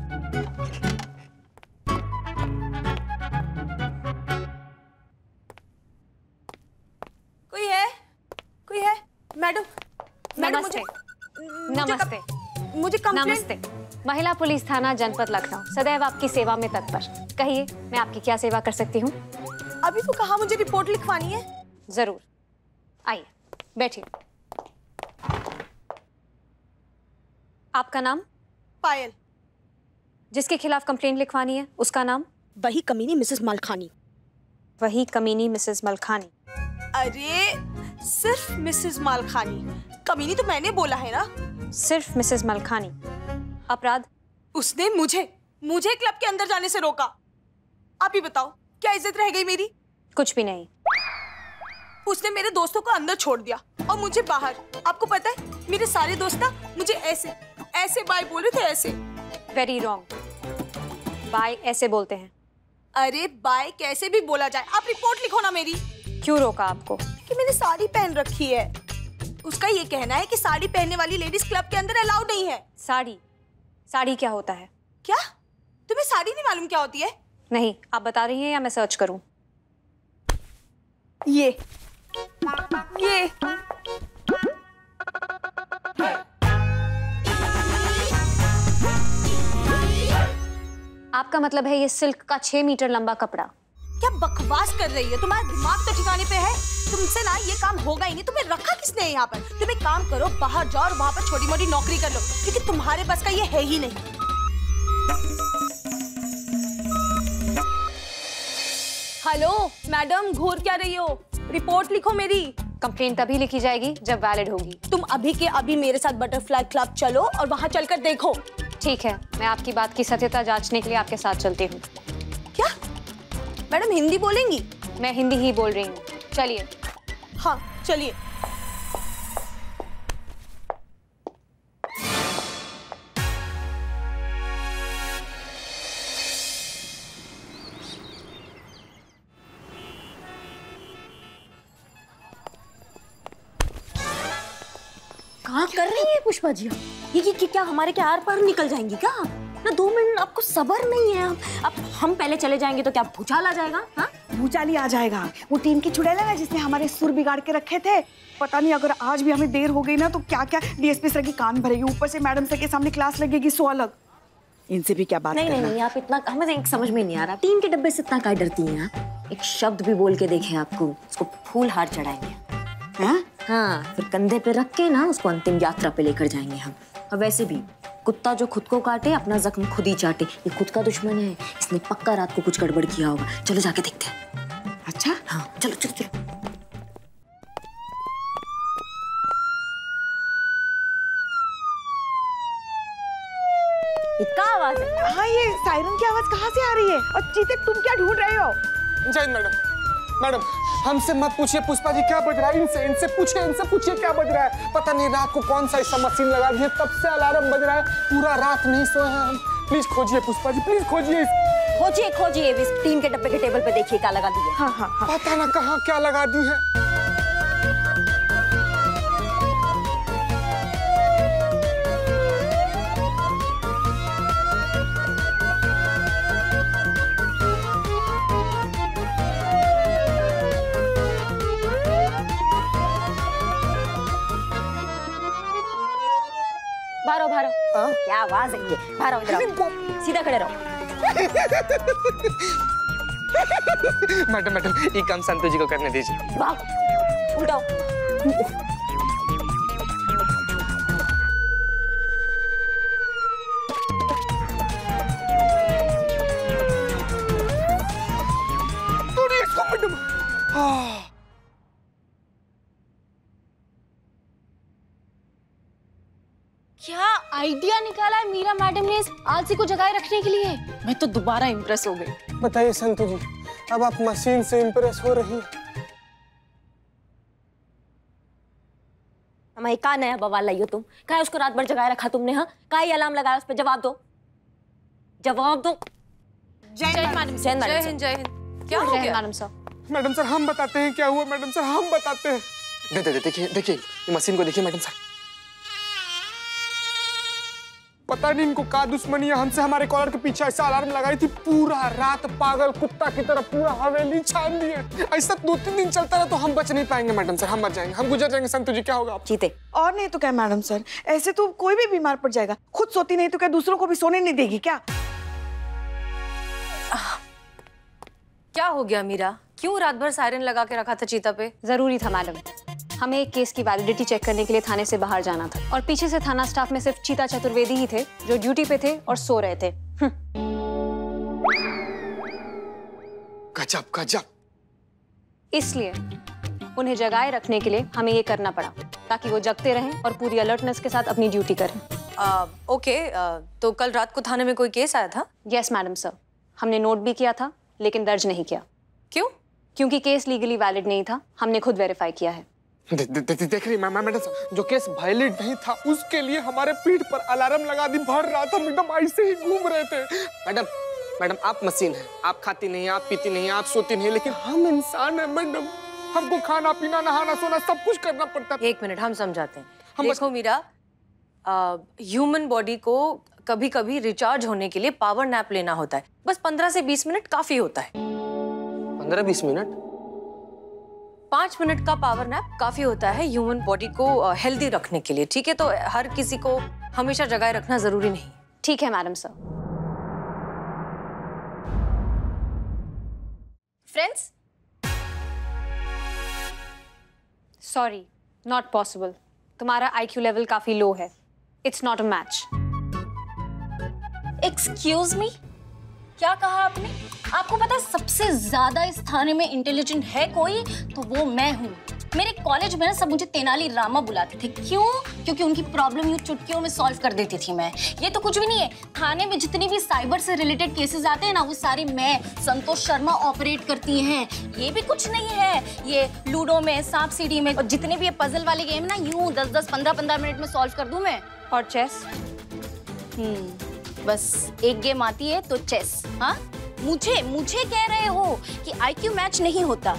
कोई है? कोई है? मैडम मैडम नमस्ते। मुझे नमस्ते। मुझे, नमस्ते। महिला पुलिस थाना जनपद लखनऊ। सदैव आपकी सेवा में तत्पर। कहिए मैं आपकी क्या सेवा कर सकती हूँ? अभी तो कहा मुझे रिपोर्ट लिखवानी है? ज़रूर। आइए बैठिए। आपका नाम? पायल। जिसके खिलाफ कंप्लेंट लिखवानी है उसका नाम? वही कमीनी मिसेस मालखानी। वही कमीनी मिसेस मलखानी। अरे सिर्फ़ मिसेस मालखानी। कमीनी तो मैंने बोला है ना? सिर्फ़ मिसेस मलखानी। अपराध। उसने मुझे मुझे क्लब के अंदर जाने से रोका। आप ही बताओ क्या इज़्ज़त रह गई मेरी? कुछ भी नहीं। उसने मेरे दोस्तों को अंदर छोड़ दिया और मुझे बाहर। आपको पता है मेरे सारे दोस्त ना मुझे ऐसे ऐसे बाय बोल रहे थे ऐसे। वेरी रॉन्ग बाय ऐसे बोलते हैं। अरे बाय कैसे भी बोला जाए आप रिपोर्ट लिखो ना मेरी। क्यों रोका आपको? कि मैंने साड़ी पहन रखी है। उसका ये कहना है कि साड़ी पहनने वाली लेडीज़ क्लब के अंदर अलाउड नहीं है। साड़ी। साड़ी क्या होता है? क्या? तुम्हें साड़ी नहीं मालूम क्या होती है? नहीं आप बता रही हैं या मैं सर्च करूँ? ये। ये। आपका मतलब है ये सिल्क का छह मीटर लंबा कपड़ा। क्या बकवास कर रही है? तुम्हारा दिमाग तो ठिकाने पे है। तुमसे ना ये काम होगा ही नहीं। तुम्हें रखा किसने है यहाँ पर? तुम एक काम करो बाहर जाओ और वहाँ पर छोटी मोटी नौकरी कर लो क्योंकि तुम्हारे पास का ये है ही नहीं। हेलो मैडम घूर क्या रही हो? रिपोर्ट लिखो मेरी। कंप्लेन तभी लिखी जाएगी जब वैलिड होगी। तुम अभी के अभी मेरे साथ बटरफ्लाई क्लब चलो और वहाँ चलकर देखो। ठीक है मैं आपकी बात की सत्यता जांचने के लिए आपके साथ चलती हूँ। क्या? मैडम हिंदी बोलेंगी? मैं हिंदी ही बोल रही हूँ। चलिए। हाँ चलिए। पुष्पा जी ये ये- ये क्या हमारे क्या आर पार निकल जाएँगी क्या ना दो मिनट आपको सबर नहीं है अब हम पहले चले जाएँगे तो क्या भूचाल आ जाएगा हाँ? भूचाली आ जाएगा। वो टीम की चुड़ैल है जिसने हमारे सुर बिगाड़ के रखे थे। पता नहीं अगर आज भी हमें देर हो गई ना तो क्या क्या डीएसपी सर की कान भरेगी। ऊपर से मैडम सर के सामने क्लास लगेगी सो अलग। इनसे भी क्या बात नहीं नहीं? नहीं आप इतना हमें एक समझ में नहीं आ रहा। टीम के डब्बे से इतना काय डरती हैं आप? एक शब्द भी बोल के देखे आपको उसको फूल हार चढ़ाएँगे। हैं? फिर कंधे पे रख के ना उसको अंतिम यात्रा पे लेकर जाएँगे हम। और वैसे भी कुत्ता जो खुद को काटे अपना जख्म खुद ही चाटे। ये खुद का दुश्मन है। इसने पक्का रात को कुछ गड़बड़ किया होगा। चलो जाके देखते हैं। अच्छा? हाँ चलो चलो चलो। इसका आवाज़ है। हाँ ये सायरन की आवाज़ कहाँ से आ रही है? और चीते तुम क्या ढूंढ रहे हो? जय मैडम। मैडम हमसे मत पूछिए पुष्पा जी क्या बज रहा है? इनसे इनसे पूछिए इनसे पूछिए क्या बज रहा है? पता नहीं रात को कौन सा ऐसा मशीन लगा दिए तब से अलार्म बज रहा है? पूरा रात नहीं सोए हैं हम। प्लीज़ खोजिए पुष्पा जी प्लीज़ खोजिए खोजिए खोजिए टीम के डब्बे के टेबल पे देखिए क्या लगा दिए हाँ हाँ हाँ। पता ना कहाँ क्या लगा दी है। आवाज़ है ये बाहर आओ, इधर सीधा खड़े रहो मैडम मैडम ये काम संतोष जी को करने दीजिए वाह उल्टाओ आइडिया निकाला है मीरा मैडम ने इस आलसी को जगाए रखने के लिए। मैं तो दोबारा इम्प्रेस हो गई। बताइए संतु जी अब आप मशीन से इम्प्रेस हो रही हैं। हमारे का नया बवाल हो तुम। का उसको रात भर जगाए रखा तुमने हाँ? का ही अलार्म लगाया उस पर जवाब दो। जवाब दो। जय मैडम जय। हिंद जय हिंद। क्या हो गया? मैडम साहब मैडम सर हम बताते हैं क्या हुआ? मैडम सर हम बताते हैं। दे दे दे देखिए देखिए मशीन को देखिए मैडम सर। पता नहीं इनको का दुश्मनी है। हमसे हमारे कॉलर के पीछे ऐसा अलार्म लगाई थी पूरा रात पागल कुत्ता की तरह पूरा हवेली छान दिए ऐसा दो तीन दिन चलता रहा तो हम बच नहीं पाएँगे मैडम सर हम मर जाएँगे। हम गुजर जाएँगे। संतु जी क्या होगा? आप जीते। और नहीं तो क्या मैडम सर? ऐसे तो कोई भी बीमार पड़ जाएगा। खुद सोती नहीं तो क्या दूसरों को भी सोने नहीं देगी क्या? क्या हो गया मीरा? क्यों रात भर सायरन लगा के रखा था चीता पे? ज़रूरी था मैडम। हमें एक केस की वैलिडिटी चेक करने के लिए थाने से बाहर जाना था। और पीछे से थाना स्टाफ में सिर्फ़ चीता चतुर्वेदी ही थे जो ड्यूटी पे थे और सो रहे थे। हम्म, गजब गजब। इसलिए उन्हें जगाए रखने के लिए हमें ये करना पड़ा ताकि वो जगते रहें और पूरी अलर्टनेस के साथ अपनी ड्यूटी करें। ओके आ, तो कल रात को थाने में कोई केस आया था? यस मैडम सर हमने नोट भी किया था लेकिन दर्ज नहीं किया। क्यों? क्योंकि केस लीगली वैलिड नहीं था हमने खुद वेरीफाई किया है। दे, दे, दे, देख रही मैं मैडम जो केस वायलेट नहीं था उसके लिए हमारे पीठ पर अलार्म लगा दी। भर रात हम एकदम ऐसे ही घूम रहे थे। मैडम मैडम आप मशीन हैं। आप खाती नहीं आप पीती नहीं आप सोती नहीं लेकिन हम इंसान हैं मैडम। हमको खाना पीना नहाना सोना सब कुछ करना पड़ता है एक मिनट हम समझाते हैं। हम देखो बस... मीरा ह्यूमन बॉडी को कभी कभी रिचार्ज होने के लिए पावर नैप लेना होता है। बस पंद्रह से बीस मिनट काफ़ी होता है। पंद्रह बीस मिनट? पाँच मिनट का पावर नैप काफ़ी होता है ह्यूमन बॉडी को हेल्दी रखने के लिए ठीक है? तो हर किसी को हमेशा जगाए रखना ज़रूरी नहीं। ठीक है madam sir. Friends sorry not possible तुम्हारा आईक्यू लेवल काफ़ी लो है. It's not a match excuse me क्या कहा आपने? आपको पता है सबसे ज़्यादा इस थाने में इंटेलिजेंट है कोई? तो वो मैं हूँ। मेरे कॉलेज में ना सब मुझे तेनाली रामा बुलाते थे। क्यों? क्योंकि उनकी प्रॉब्लम यूँ चुटकियों में सॉल्व कर देती थी मैं। ये तो कुछ भी नहीं है। थाने में जितनी भी साइबर से रिलेटेड केसेस आते हैं ना, वो सारे मैं, संतोष शर्मा ऑपरेट करती हैं। ये भी कुछ नहीं है। ये लूडो में, सांप सीढ़ी में, और जितने भी ये पजल वाले गेम ना, यूँ दस दस, पंद्रह पंद्रह मिनट में सॉल्व कर दूँ मैं। और चेस हम्म। बस एक गेम आती है तो चेस हाँ? मुझे मुझे कह रहे हो कि आईक्यू मैच नहीं होता।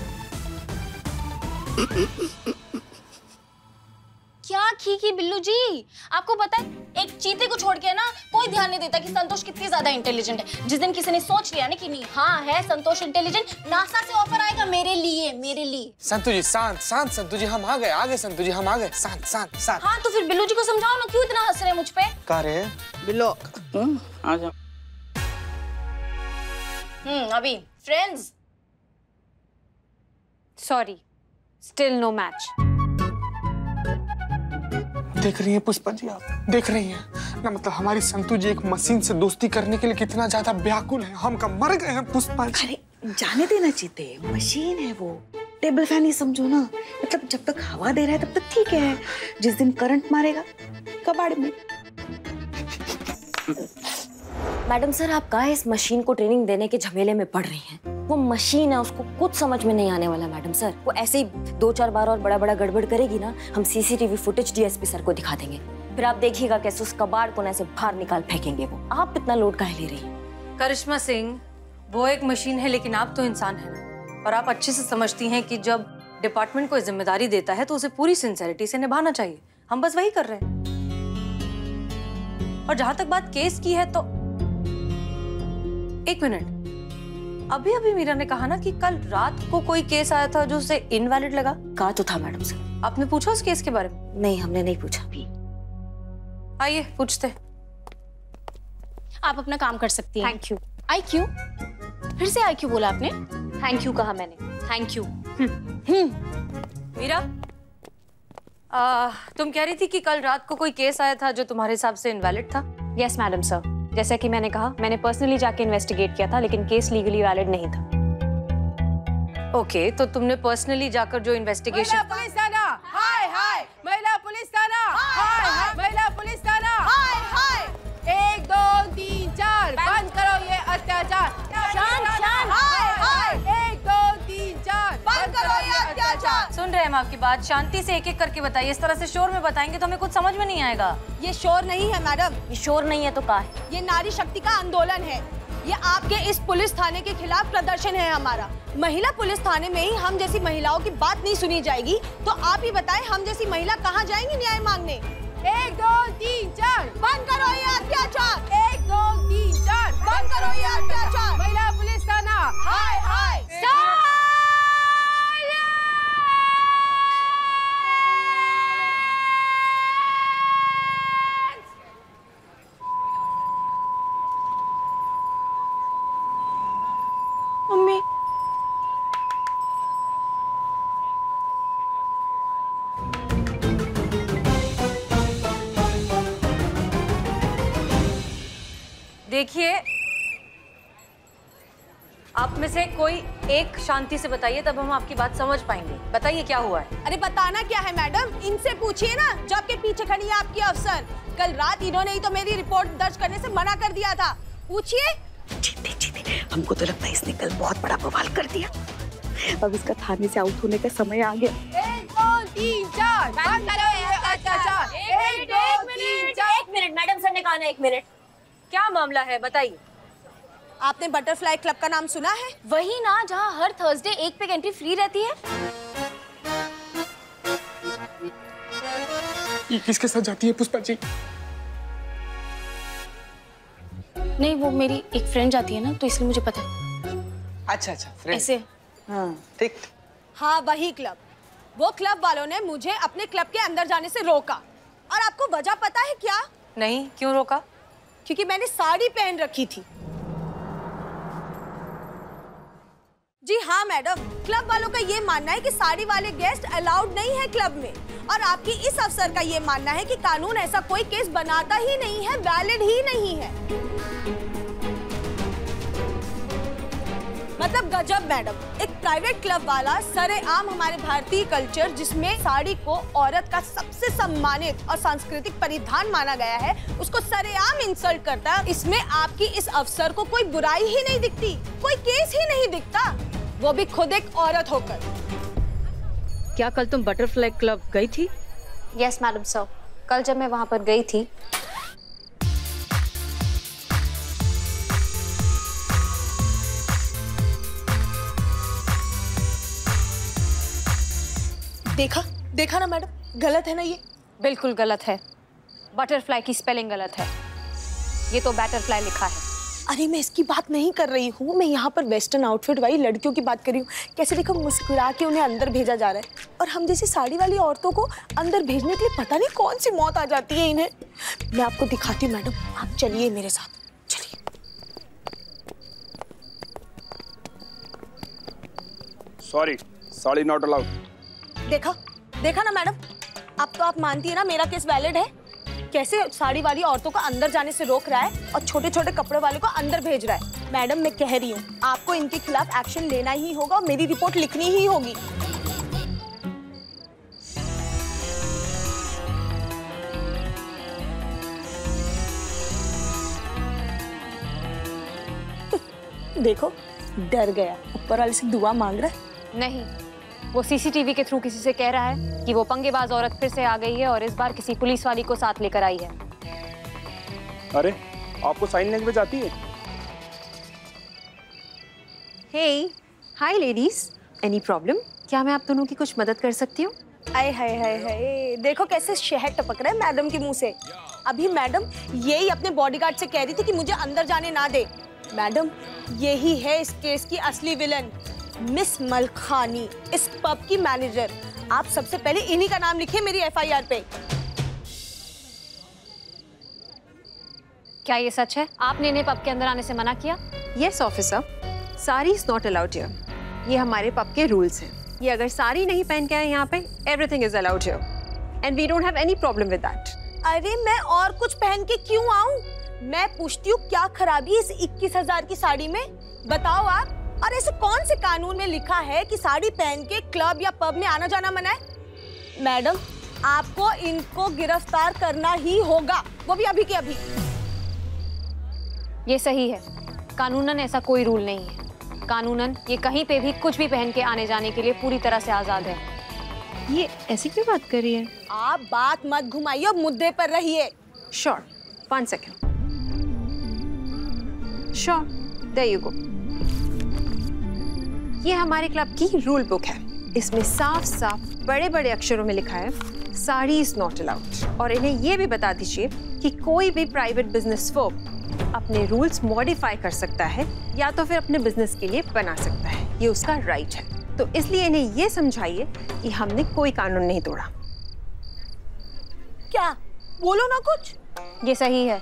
क्या की की बिल्लू जी? आपको पता है एक चीते को छोड़ के ना कोई ध्यान नहीं देता कि संतोष कितनी ज़्यादा इंटेलिजेंट है। जिस दिन किसी ने सोच लिया ना कि नहीं हाँ है संतोष इंटेलिजेंट नासा से ऑफ़र आएगा मेरे लिए मेरे लिए। संतु जी शांत शांत संतु जी हम आ गए आ गए संतु जी हम आ गए। शांत शांत शांत। हाँ तो फिर बिल्लू जी को समझाओ ना क्यों इतना हंस रहे मुझ पे? का रे बिल्लो। आ जाओ। हम्म अभी friends sorry still no match देख रही हैं पुष्पा जी आप, देख रही हैं। ना मतलब हमारी संतु जी एक मशीन से दोस्ती करने के लिए कितना ज़्यादा व्याकुल है। हम कब मर गए हैं पुष्पा जी? अरे, जाने देना चीते, मशीन है वो। टेबल फ़ैन ही समझो ना। मतलब जब तक हवा दे रहा है तब तक ठीक है। जिस दिन करंट मारेगा, कबाड़ में। मैडम, सर, आप कहा इस मशीन को ट्रेनिंग देने के झमेले में पड़ रही हैं? वो मशीन है, उसको कुछ समझ में नहीं आने वाला मैडम, सर। वो ऐसे ही दो चार बार और बड़ा बड़ा गड़बड़ करेगी ना, हम सीसीटीवी फुटेज डीएसपी सर को दिखा देंगे। फिर आप देखिएगा कैसे उस कबाड़ को ऐसे बाहर निकाल फेंकेंगे वो। आप इतना लोड काहे ले रही करिश्मा सिंह, वो एक मशीन है, लेकिन आप तो इंसान है और आप अच्छे से समझती हैं कि जब डिपार्टमेंट को ज़िम्मेदारी देता है तो उसे पूरी सिंसेरिटी से निभाना चाहिए। हम बस वही कर रहे हैं। और जहाँ तक बात केस की है तो एक मिनट। अभी अभी मीरा ने कहा ना कि कल रात को कोई केस आया था जो उसे इनवैलिड लगा। कहा तो था मैडम सर आपने पूछा उस केस के बारे में? नहीं हमने नहीं पूछा। भी आइए पूछते आप अपना काम कर सकती हैं। Thank you I Q? फिर से आई क्यू बोला आपने? थैंक यू कहा मैंने। थैंक यू मीरा आ, तुम कह रही थी कि कल रात को कोई केस आया था जो तुम्हारे हिसाब से इनवैलिड था? यस मैडम सर जैसा कि मैंने कहा मैंने पर्सनली जाके इन्वेस्टिगेट किया था लेकिन केस लीगली वैलिड नहीं था। ओके okay, तो तुमने पर्सनली जाकर जो इन्वेस्टिगेशन पुलिस थाना! हाय हाय! महिला पुलिस थाना! हाय हाय महिला पुलिस थाना! हाय हाय! एक दो तीन चार! बंद करो ये अत्याचार! शांत शान सुन रहे हैं हम आपकी बात। शांति से एक एक करके बताइए। इस तरह से शोर में बताएँगे तो हमें कुछ समझ में नहीं आएगा। ये शोर नहीं है मैडम। ये शोर नहीं है तो का है? ये नारी शक्ति का आंदोलन है। ये आपके इस पुलिस थाने के खिलाफ प्रदर्शन है हमारा। महिला पुलिस थाने में ही हम जैसी महिलाओं की बात नहीं सुनी जाएगी। तो आप ही बताएँ हम जैसी महिला कहाँ जाएँगी न्याय मांगने? एक दो तीन चार। बंद करो ये अत्याचार! एक दो तीन चार। बंद करो ये अत्याचार! महिला पुलिस थाना। हाय हाय! कोई एक शांति से बताइए तब हम आपकी बात समझ पाएँगे। बताइए क्या हुआ है? अरे बताना क्या है मैडम? इनसे पूछिए ना जो आपके पीछे खड़ी है आपकी अफसर। कल रात इन्होंने ही तो मेरी रिपोर्ट दर्ज करने से मना कर दिया था। पूछिए। जीते जीते। हमको तो लगता है इसने कल बहुत बड़ा बवाल कर दिया। अब इसका थाने से आउट होने का समय आ गया। एक दो तीन चार। बंद करो ये अत्याचार एक दो तीन चार। एक मिनट मैडम सर ने कहा ना एक मिनट। क्या मामला है बताइए। आपने बटरफ्लाई क्लब का नाम सुना है? वही ना जहाँ हर थर्सडे एक पे एंट्री फ्री रहती है। ये किसके साथ जाती है पुष्पा जी? नहीं वो मेरी एक फ्रेंड जाती है ना तो इसलिए मुझे पता अच्छा अच्छा फ्रेंड ऐसे। हाँ ठीक। हाँ वही क्लब वो क्लब वालों ने मुझे अपने क्लब के अंदर जाने से रोका। और आपको वजह पता है क्या? नहीं क्यों रोका? क्योंकि मैंने साड़ी पहन रखी थी। जी हाँ मैडम। क्लब वालों का ये मानना है कि साड़ी वाले गेस्ट अलाउड नहीं है क्लब में। और आपकी इस अफसर का ये मानना है कि कानून ऐसा कोई केस बनाता ही नहीं है वैलिड ही नहीं है। मतलब गजब, मैडम। एक प्राइवेट क्लब वाला सरेआम हमारे भारतीय कल्चर जिसमें साड़ी को औरत का सबसे सम्मानित और सांस्कृतिक परिधान माना गया है, उसको सरेआम इंसल्ट करता, इसमें आपकी इस अफसर को कोई बुराई ही नहीं दिखती, कोई केस ही नहीं दिखता। वो भी खुद एक औरत होकर। क्या कल तुम बटरफ्लाई क्लब गई थी? यस मैडम सर कल जब मैं वहाँ पर गई थी। देखा? देखा ना मैडम गलत है ना ये? बिल्कुल गलत है। बटरफ्लाई की स्पेलिंग गलत है। ये तो बैटरफ्लाई लिखा है। अरे मैं इसकी बात नहीं कर रही हूँ। मैं यहाँ पर वेस्टर्न आउटफिट वाली लड़कियों की बात कर रही हूँ। कैसे देखो मुस्कुरा के उन्हें अंदर भेजा जा रहा है। और हम जैसी साड़ी वाली औरतों को अंदर भेजने के लिए पता नहीं कौन सी मौत आ जाती है इन्हें। मैं आपको दिखाती हूँ मैडम। आप चलिए मेरे साथ। सॉरी साड़ी नॉट अलाउड देखा? देखा ना मैडम? अब तो आप मानती है ना मेरा केस वैलिड है? कैसे साड़ी वाली औरतों को अंदर जाने से रोक रहा है और छोटे छोटे कपड़े वाले को अंदर भेज रहा है? मैडम, मैं कह रही हूँ, आपको इनके खिलाफ एक्शन लेना ही होगा और मेरी रिपोर्ट लिखनी ही होगी। [laughs] देखो, डर गया। ऊपर वाले से दुआ मांग रहा है? नहीं। वो सीसीटीवी के थ्रू किसी से कह रहा है कि वो पंगेबाज औरत फिर से आ गई है और इस बार किसी पुलिस वाली को साथ लेकर आई है। अरे आपको साइन लैंग्वेज आती है? Hey hi ladies any problem क्या मैं आप दोनों की कुछ मदद कर सकती हूँ? आए हाय हाय हाय देखो कैसे शहर टपक रहा है मैडम के मुँह से। अभी मैडम यही अपने बॉडीगार्ड से कह रही थी कि मुझे अंदर जाने ना दे। मैडम यही है इस केस की असली विलन मिस मलखानी इस पब की मैनेजर। आप सबसे पहले इन्हीं का नाम लिखिए मेरी एफआईआर पे। क्या ये सच है? आपने इन्हें पब के अंदर आने से मना किया? Yes officer sari is not allowed here ये हमारे पब के रूल्स हैं। ये अगर साड़ी नहीं पहन के आए यहाँ पे everything is allowed here and we don't have any problem with that अरे मैं और कुछ पहन के क्यों आऊँ? मैं पूछती हूँ क्या खराबी इस इक्कीस हज़ार की साड़ी में? बताओ आप। और ऐसे कौन से कानून में लिखा है कि साड़ी पहन के क्लब या पब में आना जाना मना है? मैडम आपको इनको गिरफ़्तार करना ही होगा। वो भी अभी के अभी। ये सही है। कानूनन ऐसा कोई रूल नहीं है। कानूनन ये कहीं पे भी कुछ भी पहन के आने जाने के लिए पूरी तरह से आज़ाद है। ये ऐसी क्यों बात कर रही है? आप बात मत घुमाइए मुद्दे पर रहिए। Sure one second sure There you go. ये हमारे क्लब की रूल बुक है। इसमें साफ़ साफ़ बड़े बड़े अक्षरों में लिखा है साड़ी इज़ नॉट अलाउड और इन्हें ये भी बता दीजिए कि कोई भी प्राइवेट बिज़नेस फर्म अपने रूल्स मॉडिफाई कर सकता है या तो फिर अपने बिज़नेस के लिए बना सकता है। ये उसका राइट है। तो इसलिए इन्हें ये समझाइए कि हमने कोई कानून नहीं तोड़ा। क्या? बोलो ना कुछ। ये सही है।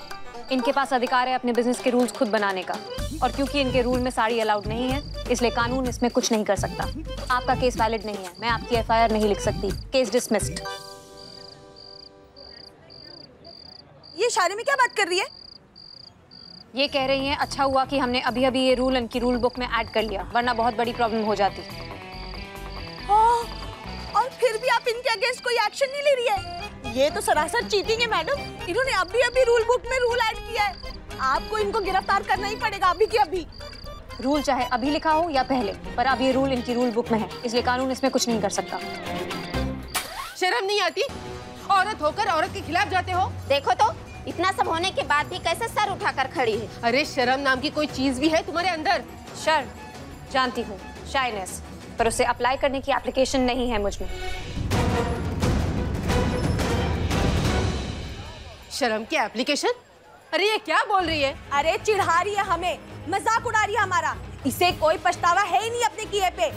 इनके पास अधिकार है अपने बिज़नेस के रूल्स खुद बनाने का। और क्योंकि इनके रूल में साड़ी अलाउड नहीं है इसलिए कानून इसमें कुछ नहीं कर सकता। आपका केस वैलिड नहीं है। मैं आपकी एफआईआर नहीं लिख सकती। केस डिसमिस्ड ये शादी में क्या बात कर रही है? ये कह रही हैं अच्छा हुआ कि हमने अभी अभी ये रूल इनकी रूल बुक में ऐड कर लिया वरना बहुत बड़ी प्रॉब्लम हो जाती। हाँ, और फिर भी आप इनके अगेंस्ट कोई एक्शन नहीं ले रही है? ये तो सरासर चीटिंग है मैडम इन्होंने अभी अभी रूल बुक में रूल ऐड किया है। आपको इनको गिरफ़्तार करना ही पड़ेगा अभी के अभी। रूल चाहे अभी लिखा हो या पहले पर अब ये रूल इनकी रूल बुक में है इसलिए कानून इसमें कुछ नहीं कर सकता। शर्म नहीं आती? औरत होकर औरत के खिलाफ जाते हो? देखो तो इतना सब होने के बाद भी कैसे सर उठाकर खड़ी है? अरे शर्म नाम की कोई चीज़ भी है तुम्हारे अंदर? शर्म जानती हूँ शाइनेस पर उसे अप्लाई करने की एप्लीकेशन नहीं है मुझमें। शर्म की एप्लीकेशन अरे ये क्या बोल रही है? अरे चिढ़ा रही है हमें। मज़ाक उड़ा रही है हमारा। इसे कोई पछतावा है ही नहीं अपने किए पे।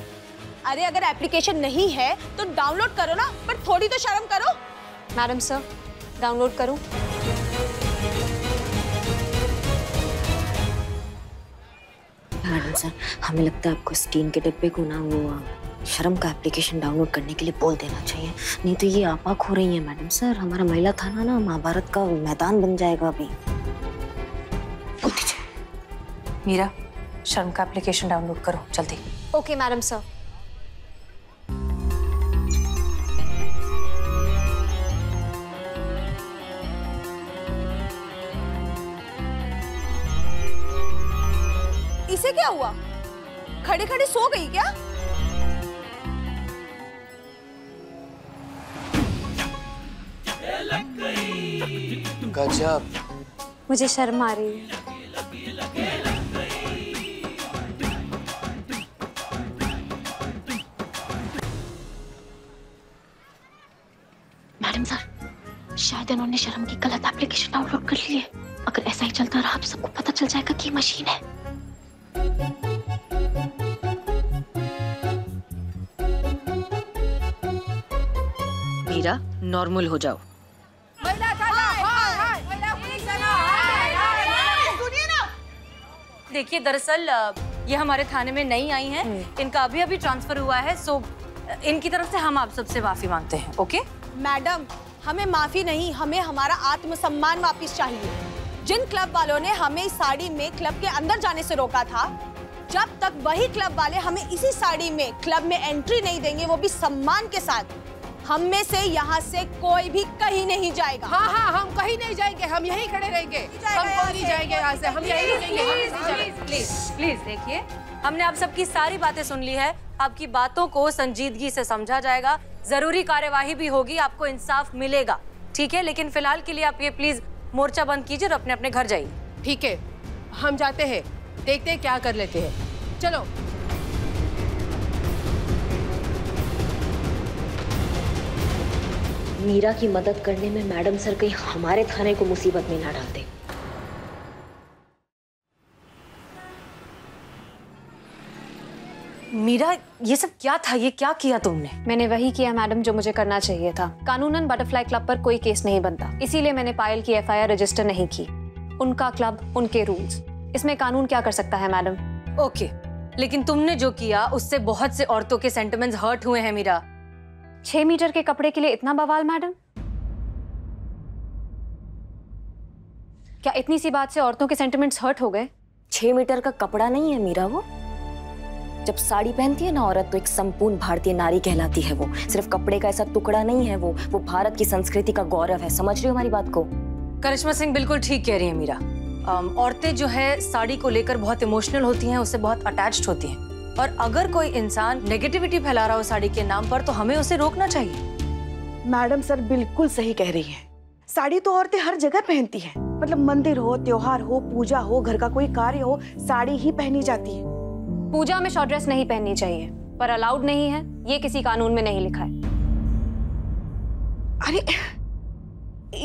अरे अगर एप्लीकेशन नहीं है तो डाउनलोड करो ना पर थोड़ी तो शर्म करो। मैडम सर डाउनलोड करूँ? मैडम सर हमें लगता है आपको स्टीन के डिब्बे को ना वो शर्म का एप्लीकेशन डाउनलोड करने के लिए बोल देना चाहिए। नहीं तो ये आपाक हो रही है मैडम सर हमारा महिला थाना ना महाभारत का मैदान बन जाएगा अभी। मीरा शर्म का एप्लीकेशन डाउनलोड करो जल्दी। ओके मैडम सर इसे क्या हुआ? खड़े खड़े सो गई क्या? गजब। मुझे शर्म आ रही है। मैडम सर शायद इन्होंने शर्म की गलत एप्लीकेशन डाउनलोड कर ली है। अगर ऐसा ही चलता रहा तो सबको पता चल जाएगा कि मशीन है। मीरा नॉर्मल हो जाओ। देखिए दरअसल ये हमारे थाने में नई आई हैं। इनका अभी अभी ट्रांसफ़र हुआ है सो इनकी तरफ़ से हम आप सबसे माफ़ी मांगते हैं ओके? मैडम हमें माफ़ी नहीं हमें हमारा आत्मसम्मान वापस चाहिए। जिन क्लब वालों ने हमें इस साड़ी में क्लब के अंदर जाने से रोका था जब तक वही क्लब वाले हमें इसी साड़ी में क्लब में एंट्री नहीं देंगे वो भी सम्मान के साथ। हम में से यहाँ से कोई भी कहीं नहीं जाएगा। हाँ हाँ हम कहीं नहीं जाएँगे हम यहीं खड़े रहेंगे। हम कोई नहीं जाएँगे यहाँ से हम यहीं रुकेंगे प्लीज़ प्लीज़ देखिए हमने आप सबकी सारी बातें सुन ली है। आपकी बातों को संजीदगी से समझा जाएगा। ज़रूरी कार्यवाही भी होगी आपको इंसाफ मिलेगा। ठीक है लेकिन फ़िलहाल के लिए आप ये प्लीज़ मोर्चा बंद कीजिए और अपने अपने घर जाइए। ठीक है हम जाते हैं देखते हैं क्या कर लेते हैं। चलो मीरा की मदद करने में मैडम सर कहीं हमारे थाने को मुसीबत में ना डाल दे। मीरा ये सब क्या था? ये क्या किया तुमने? मैंने वही किया मैडम जो मुझे करना चाहिए था। कानूनन बटरफ्लाई क्लब पर कोई केस नहीं बनता। इसीलिए मैंने पायल की एफआईआर रजिस्टर नहीं की। उनका क्लब उनके रूल्स। इसमें कानून क्या कर सकता है मैडम? ओके लेकिन तुमने जो किया उससे बहुत से औरतों के सेंटिमेंट्स हर्ट हुए हैं मीरा। छह मीटर के कपड़े के लिए इतना बवाल मैडम? क्या इतनी सी बात से औरतों के सेंटिमेंट्स हर्ट हो गए? छह मीटर का कपड़ा नहीं है मीरा वो। जब साड़ी पहनती है ना औरत तो एक संपूर्ण भारतीय नारी कहलाती है वो। सिर्फ़ कपड़े का ऐसा टुकड़ा नहीं है वो। वो भारत की संस्कृति का गौरव है। समझ रही हो हमारी बात को? करिश्मा सिंह बिल्कुल ठीक कह रही है मीरा। औरतें जो है साड़ी को लेकर बहुत इमोशनल होती हैं उससे बहुत अटैच्ड होती हैं। और अगर कोई इंसान नेगेटिविटी फैला रहा हो साड़ी के नाम पर तो हमें उसे रोकना चाहिए। मैडम सर बिल्कुल सही कह रही हैं। साड़ी तो औरतें हर जगह पहनती हैं। मतलब मंदिर हो त्योहार हो पूजा हो घर का कोई कार्य हो साड़ी ही पहनी जाती है। पूजा में शॉर्ट ड्रेस नहीं पहननी चाहिए पर अलाउड नहीं है ये किसी कानून में नहीं लिखा है। अरे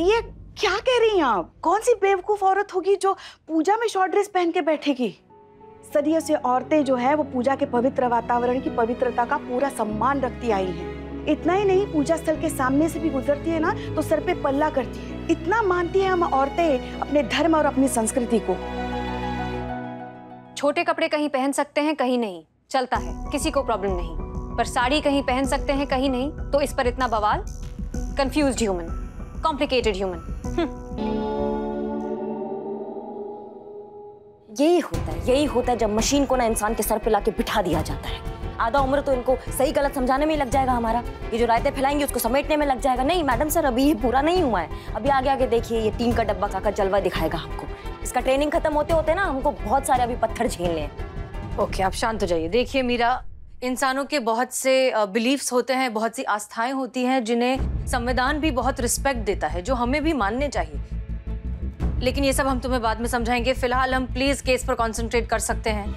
ये क्या कह रही हैं आप? कौन सी बेवकूफ़ औरत होगी जो पूजा में शॉर्ट ड्रेस पहन के बैठेगी? सदियों से औरतें जो है, वो पूजा के पवित्र वातावरण की पवित्रता का पूरा सम्मान रखती आई हैं। इतना ही नहीं, पूजा स्थल के सामने से भी गुजरती है ना तो सर पे पल्ला करती है। इतना मानती है हम औरतें अपने धर्म और अपनी संस्कृति को। छोटे कपड़े कहीं पहन सकते हैं, कहीं नहीं। चलता है, किसी को प्रॉब्लम नहीं। पर साड़ी कहीं पहन सकते हैं, कहीं नहीं तो इस पर इतना बवाल? कंफ्यूज्ड ह्यूमन कॉम्प्लिकेटेड ह्यूमन यही होता है, यही होता है जब मशीन को ना इंसान के सर पे लाके बिठा दिया जाता है। आधा उम्र तो इनको सही गलत समझाने में ही लग जाएगा हमारा। ये जो रायते फैलाएँगे उसको समेटने में लग जाएगा। नहीं, मैडम सर, अभी ये पूरा नहीं हुआ है। अभी आगे आगे देखिए, ये टीम का डब्बा काका जलवा दिखाएगा हमको। इसका ट्रेनिंग खत्म होते होते ना हमको बहुत सारे अभी पत्थर झेलने हैं। ओके, आप शांत हो जाइए। देखिए मीरा, इंसानों के बहुत से बिलीफ्स होते हैं, बहुत सी आस्थाएँ होती हैं, जिन्हें संविधान भी बहुत रिस्पेक्ट देता है, जो हमें भी मानने चाहिए। लेकिन ये सब हम तुम्हें बाद में समझाएँगे। फ़िलहाल हम प्लीज़ केस पर कॉन्सेंट्रेट कर सकते हैं।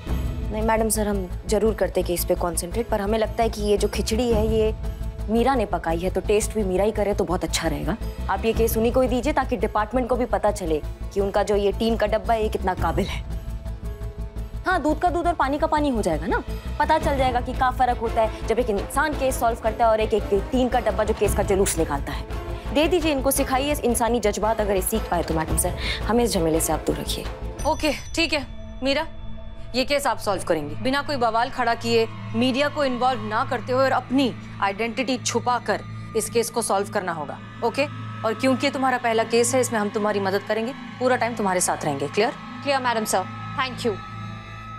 नहीं मैडम सर हम ज़रूर करते केस पे कंसंट्रेट पर हमें लगता है कि ये जो खिचड़ी है, ये मीरा ने पकाई है तो टेस्ट भी मीरा ही करे तो बहुत अच्छा रहेगा। आप ये केस उन्हीं को ही दीजिए, ताकि डिपार्टमेंट को भी पता चले कि उनका जो ये टीम का डब्बा है, ये कितना काबिल है। हाँ दूध का दूध और पानी का पानी हो जाएगा ना? पता चल जाएगा कि क्या फ़र्क होता है, जब एक इंसान केस सॉल्व करता है और एक एक टीम का डब्बा जो केस का जुलूस निकालता है। दे दीजिए इनको सिखाइए इंसानी जज्बात अगर ये सीख पाए तो मैडम सर। हमें इस झमेले से आप दूर रखिए। ओके ठीक है। मीरा ये केस आप सॉल्व करेंगे। बिना कोई बवाल खड़ा किए मीडिया को इन्वॉल्व ना करते हुए और अपनी आइडेंटिटी छुपा कर इस केस को सॉल्व करना होगा ओके? और क्योंकि ये तुम्हारा पहला केस है इसमें हम तुम्हारी मदद करेंगे। पूरा टाइम तुम्हारे साथ रहेंगे clear? Clear madam sir. Thank you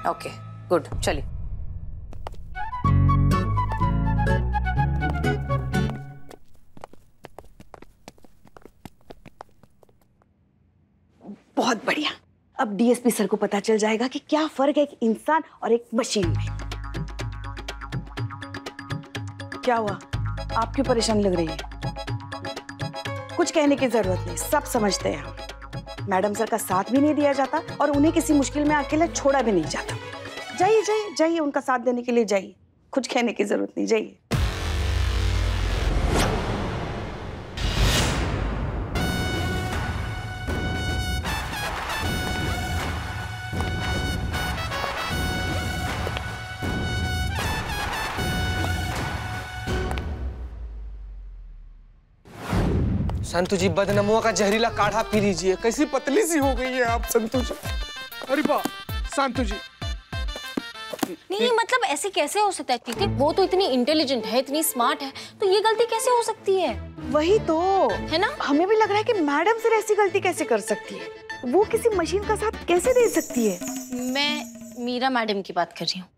okay good चलिए। बहुत बढ़िया। अब डीएसपी सर को पता चल जाएगा कि क्या फ़र्क है एक इंसान और एक मशीन में। क्या हुआ? आप क्यों परेशान लग रही है? कुछ कहने की ज़रूरत नहीं, सब समझते हैं हम। मैडम सर का साथ भी नहीं दिया जाता और उन्हें किसी मुश्किल में अकेले छोड़ा भी नहीं जाता। जाइए जाइए जाइए, उनका साथ देने के लिए जाइए। कुछ कहने की ज़रूरत नहीं, जाइए। संतु जी बदनमुआ का जहरीला काढ़ा पी लीजिए। कैसी पतली सी हो गई है आप संतु जी। अरे बा संतु जी। नहीं मतलब ऐसे कैसे हो सकता है? क्योंकि वो तो इतनी इंटेलिजेंट है इतनी स्मार्ट है तो ये गलती कैसे हो सकती है? वही तो। है ना? हमें भी लग रहा है कि मैडम सर ऐसी गलती कैसे कर सकती है? वो किसी मशीन का साथ कैसे दे सकती है? मैं मीरा मैडम की बात कर रही हूँ।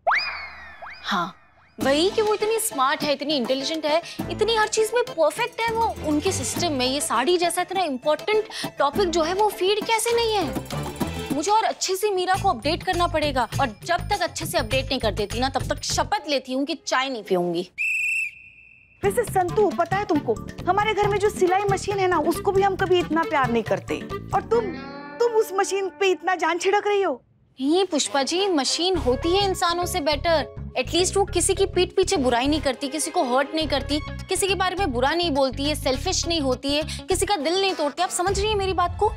हाँ वही कि वो इतनी स्मार्ट है, इतनी इंटेलिजेंट है, इतनी हर चीज़ में परफेक्ट है, वो उनके सिस्टम में, ये साड़ी जैसा इतना इम्पोर्टेंट टॉपिक जो है वो फ़ीड कैसे नहीं है? मुझे और अच्छे से मीरा को अपडेट करना पड़ेगा और जब तक अच्छे से अपडेट नहीं कर देती ना, तब तक शपथ लेती हूँ कि चाय नहीं पीऊँगी। वैसे संतु, पता है तुमको, हमारे घर में जो सिलाई मशीन है ना, उसको भी हम कभी इतना प्यार नहीं करते। और तुम तुम उस मशीन पे इतना जान छिड़क रही हो। नहीं पुष्पा जी, मशीन होती है इंसानों से बेटर एटलीस्ट वो किसी की पीठ पीछे बुराई नहीं करती, किसी को हर्ट नहीं करती, किसी के बारे में बुरा नहीं बोलती है सेल्फिश नहीं होती है, किसी का दिल नहीं तोड़ती। आप समझ रही है मेरी बात को?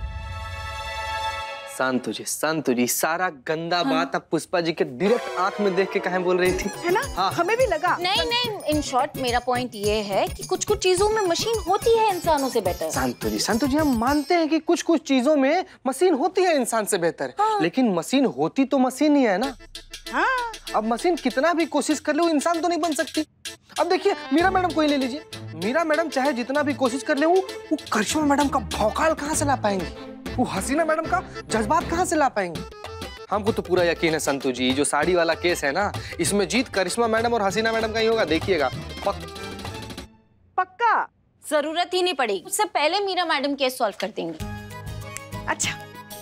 संतु जी संतु जी सारा गंदा हाँ। बात आप पुष्पा जी के डायरेक्ट आँख में देख के कहे बोल रही थी। है ना? हाँ। हमें भी लगा। नहीं नहीं इन शॉर्ट मेरा पॉइंट ये है कि कुछ कुछ चीज़ों में मशीन होती है इंसानों से बेहतर संतु जी संतु जी हम मानते हैं कि कुछ कुछ चीज़ों में मशीन होती है इंसान से बेहतर हाँ। लेकिन मशीन होती तो मशीन ही है ना। हाँ। अब मशीन कितना भी कोशिश कर ले वो इंसान तो नहीं बन सकती। अब देखिए मीरा मैडम को ही ले लीजिए। मीरा मैडम चाहे जितना भी कोशिश कर ले वो करिश्मा मैडम का भौकाल कहाँ से ला पाएँगे? वो हसीना मैडम का जज्बात कहाँ से ला पाएँगे? हमको तो पूरा यकीन है संतु जी जो साड़ी वाला केस है ना इसमें जीत करिश्मा मैडम और हसीना मैडम का ही होगा देखिएगा। पक... पक्का? ज़रूरत ही नहीं पड़ेगी। उससे पहले मीरा मैडम केस सॉल्व कर देंगे। अच्छा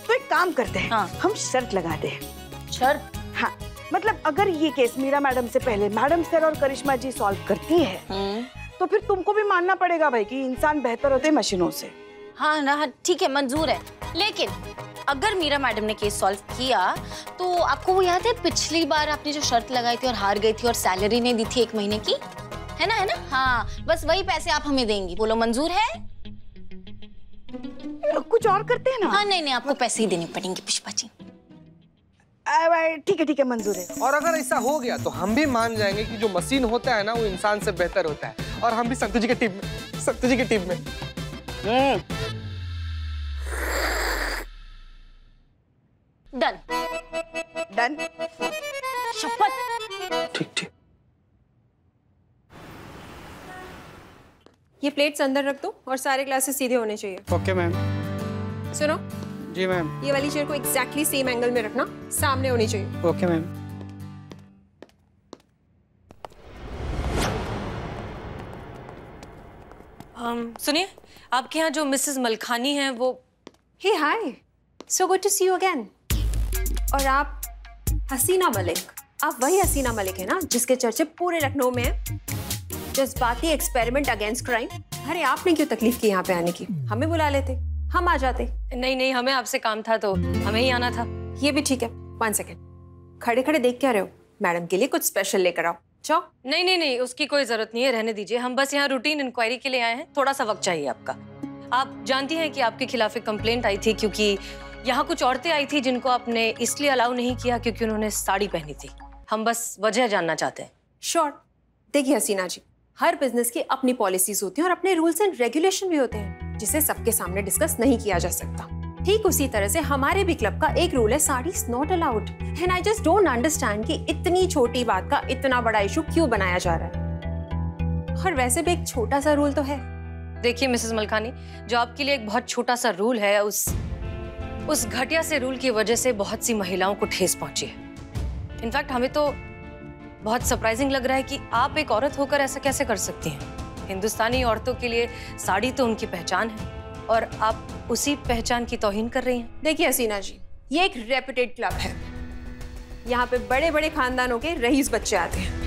तो एक काम करते हैं। हाँ। हम शर्त लगाते हैं शर्त? हाँ मतलब अगर ये केस मीरा मैडम से पहले मैडम सर और करिश्मा जी सॉल्व करती है तो फिर तुमको भी मानना पड़ेगा भाई कि इंसान बेहतर होते मशीनों से। हाँ हाँ, ठीक है मंजूर है। लेकिन अगर मीरा मैडम ने केस सॉल्व किया तो आपको वो याद है पिछली बार आपने जो शर्त लगाई थी और हार गई थी और सैलरी नहीं दी थी एक महीने की? है ना है ना? हाँ बस वही पैसे आप हमें देंगी। बोलो मंजूर है? कुछ और करते हैं ना? हाँ नहीं नहीं आपको पैसे ही देने पड़ेंगे पुष्पा जी। ठीक है ठीक है मंजूर है। और अगर ऐसा हो गया तो हम भी मान जाएँगे कि जो मशीन होता है ना वो इंसान से बेहतर होता है। और हम भी संतु जी के टीम में संतु जी की टीम में। डन डन शपथ ठीक ठीक। ये प्लेट्स अंदर रख दो और सारे ग्लासेस सीधे होने चाहिए। ओके okay, मैम सुनो। जी मैम ये वाली चेयर को एग्जैक्टली सेम एंगल में रखना सामने होनी चाहिए। ओके okay, मैम um, सुनिए आपके यहाँ जो मिसेस मलखानी हैं वो hey hi so good to see you again और आप हसीना मलिक। आप वही हसीना मलिक है ना जिसके चर्चे पूरे लखनऊ में हैं। जज्बाती एक्सपेरिमेंट अगेंस्ट क्राइम अरे आपने क्यों तकलीफ़ की यहाँ पे आने की? हमें बुला लेते। हम आ जाते। नहीं नहीं हमें आपसे काम था तो हमें ही आना था। ये भी ठीक है। वन सेकेंड खड़े खड़े देख क्या रहे हो? मैडम के लिए कुछ स्पेशल लेकर आओ। जाओ। नहीं नहीं नहीं, उसकी कोई ज़रूरत नहीं है, रहने दीजिए। हम बस यहाँ रूटीन इंक्वायरी के लिए आए हैं। थोड़ा सा वक्त चाहिए आपका। आप जानती हैं कि आपके खिलाफ एक कंप्लेंट आई थी क्योंकि यहाँ कुछ औरतें आई थी जिनको आपने इसलिए अलाउ नहीं किया क्योंकि उन्होंने साड़ी पहनी थी। हम बस वजह जानना चाहते हैं। श्योर देखिए हसीना जी, हर बिज़नेस की अपनी पॉलिसीज़ होती हैं और अपने रूल्स एंड रेगुलेशन भी होते हैं, जिसे सबके सामने डिस्कस नहीं किया जा सकता। ठीक उसी तरह से हमारे भी क्लब का एक रूल है, sari not allowed and I just don't understand कि इतनी छोटी बात का इतना बड़ा इशू क्यों बनाया जा रहा है? और वैसे भी एक छोटा सा रूल तो है। देखिए मिसेस मलकानी जो आपके लिए एक बहुत छोटा सा रूल है, उस उस घटिया से रूल की वजह से बहुत सी महिलाओं को ठेस पहुँची है। इनफैक्ट हमें तो बहुत सरप्राइजिंग लग रहा है कि आप एक औरत होकर ऐसा कैसे कर सकती हैं? हिंदुस्तानी औरतों के लिए साड़ी तो उनकी पहचान है। और आप उसी पहचान की तौहीन कर रही हैं? देखिए हसीना जी ये एक रेपुटेड क्लब है। यहाँ पे बड़े बड़े खानदानों के रईस बच्चे आते हैं।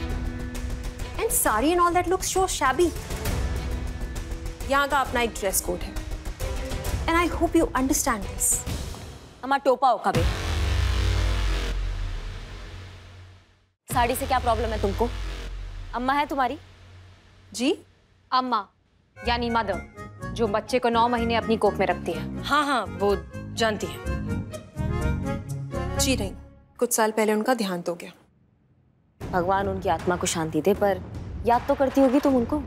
And sari and all that looks so shabby यहाँ का अपना एक ड्रेस कोड है। And I hope you understand this हमारा टोपा हो कभी साड़ी से क्या प्रॉब्लम है तुमको? अम्मा है तुम्हारी? जी? अम्मा यानी मदर। जो बच्चे को नौ महीने अपनी कोख में रखती है। हाँ हाँ वो जानती है। जी नहीं कुछ साल पहले उनका ध्यान तो गया। भगवान उनकी आत्मा को शांति दे पर याद तो करती होगी तुम उनको।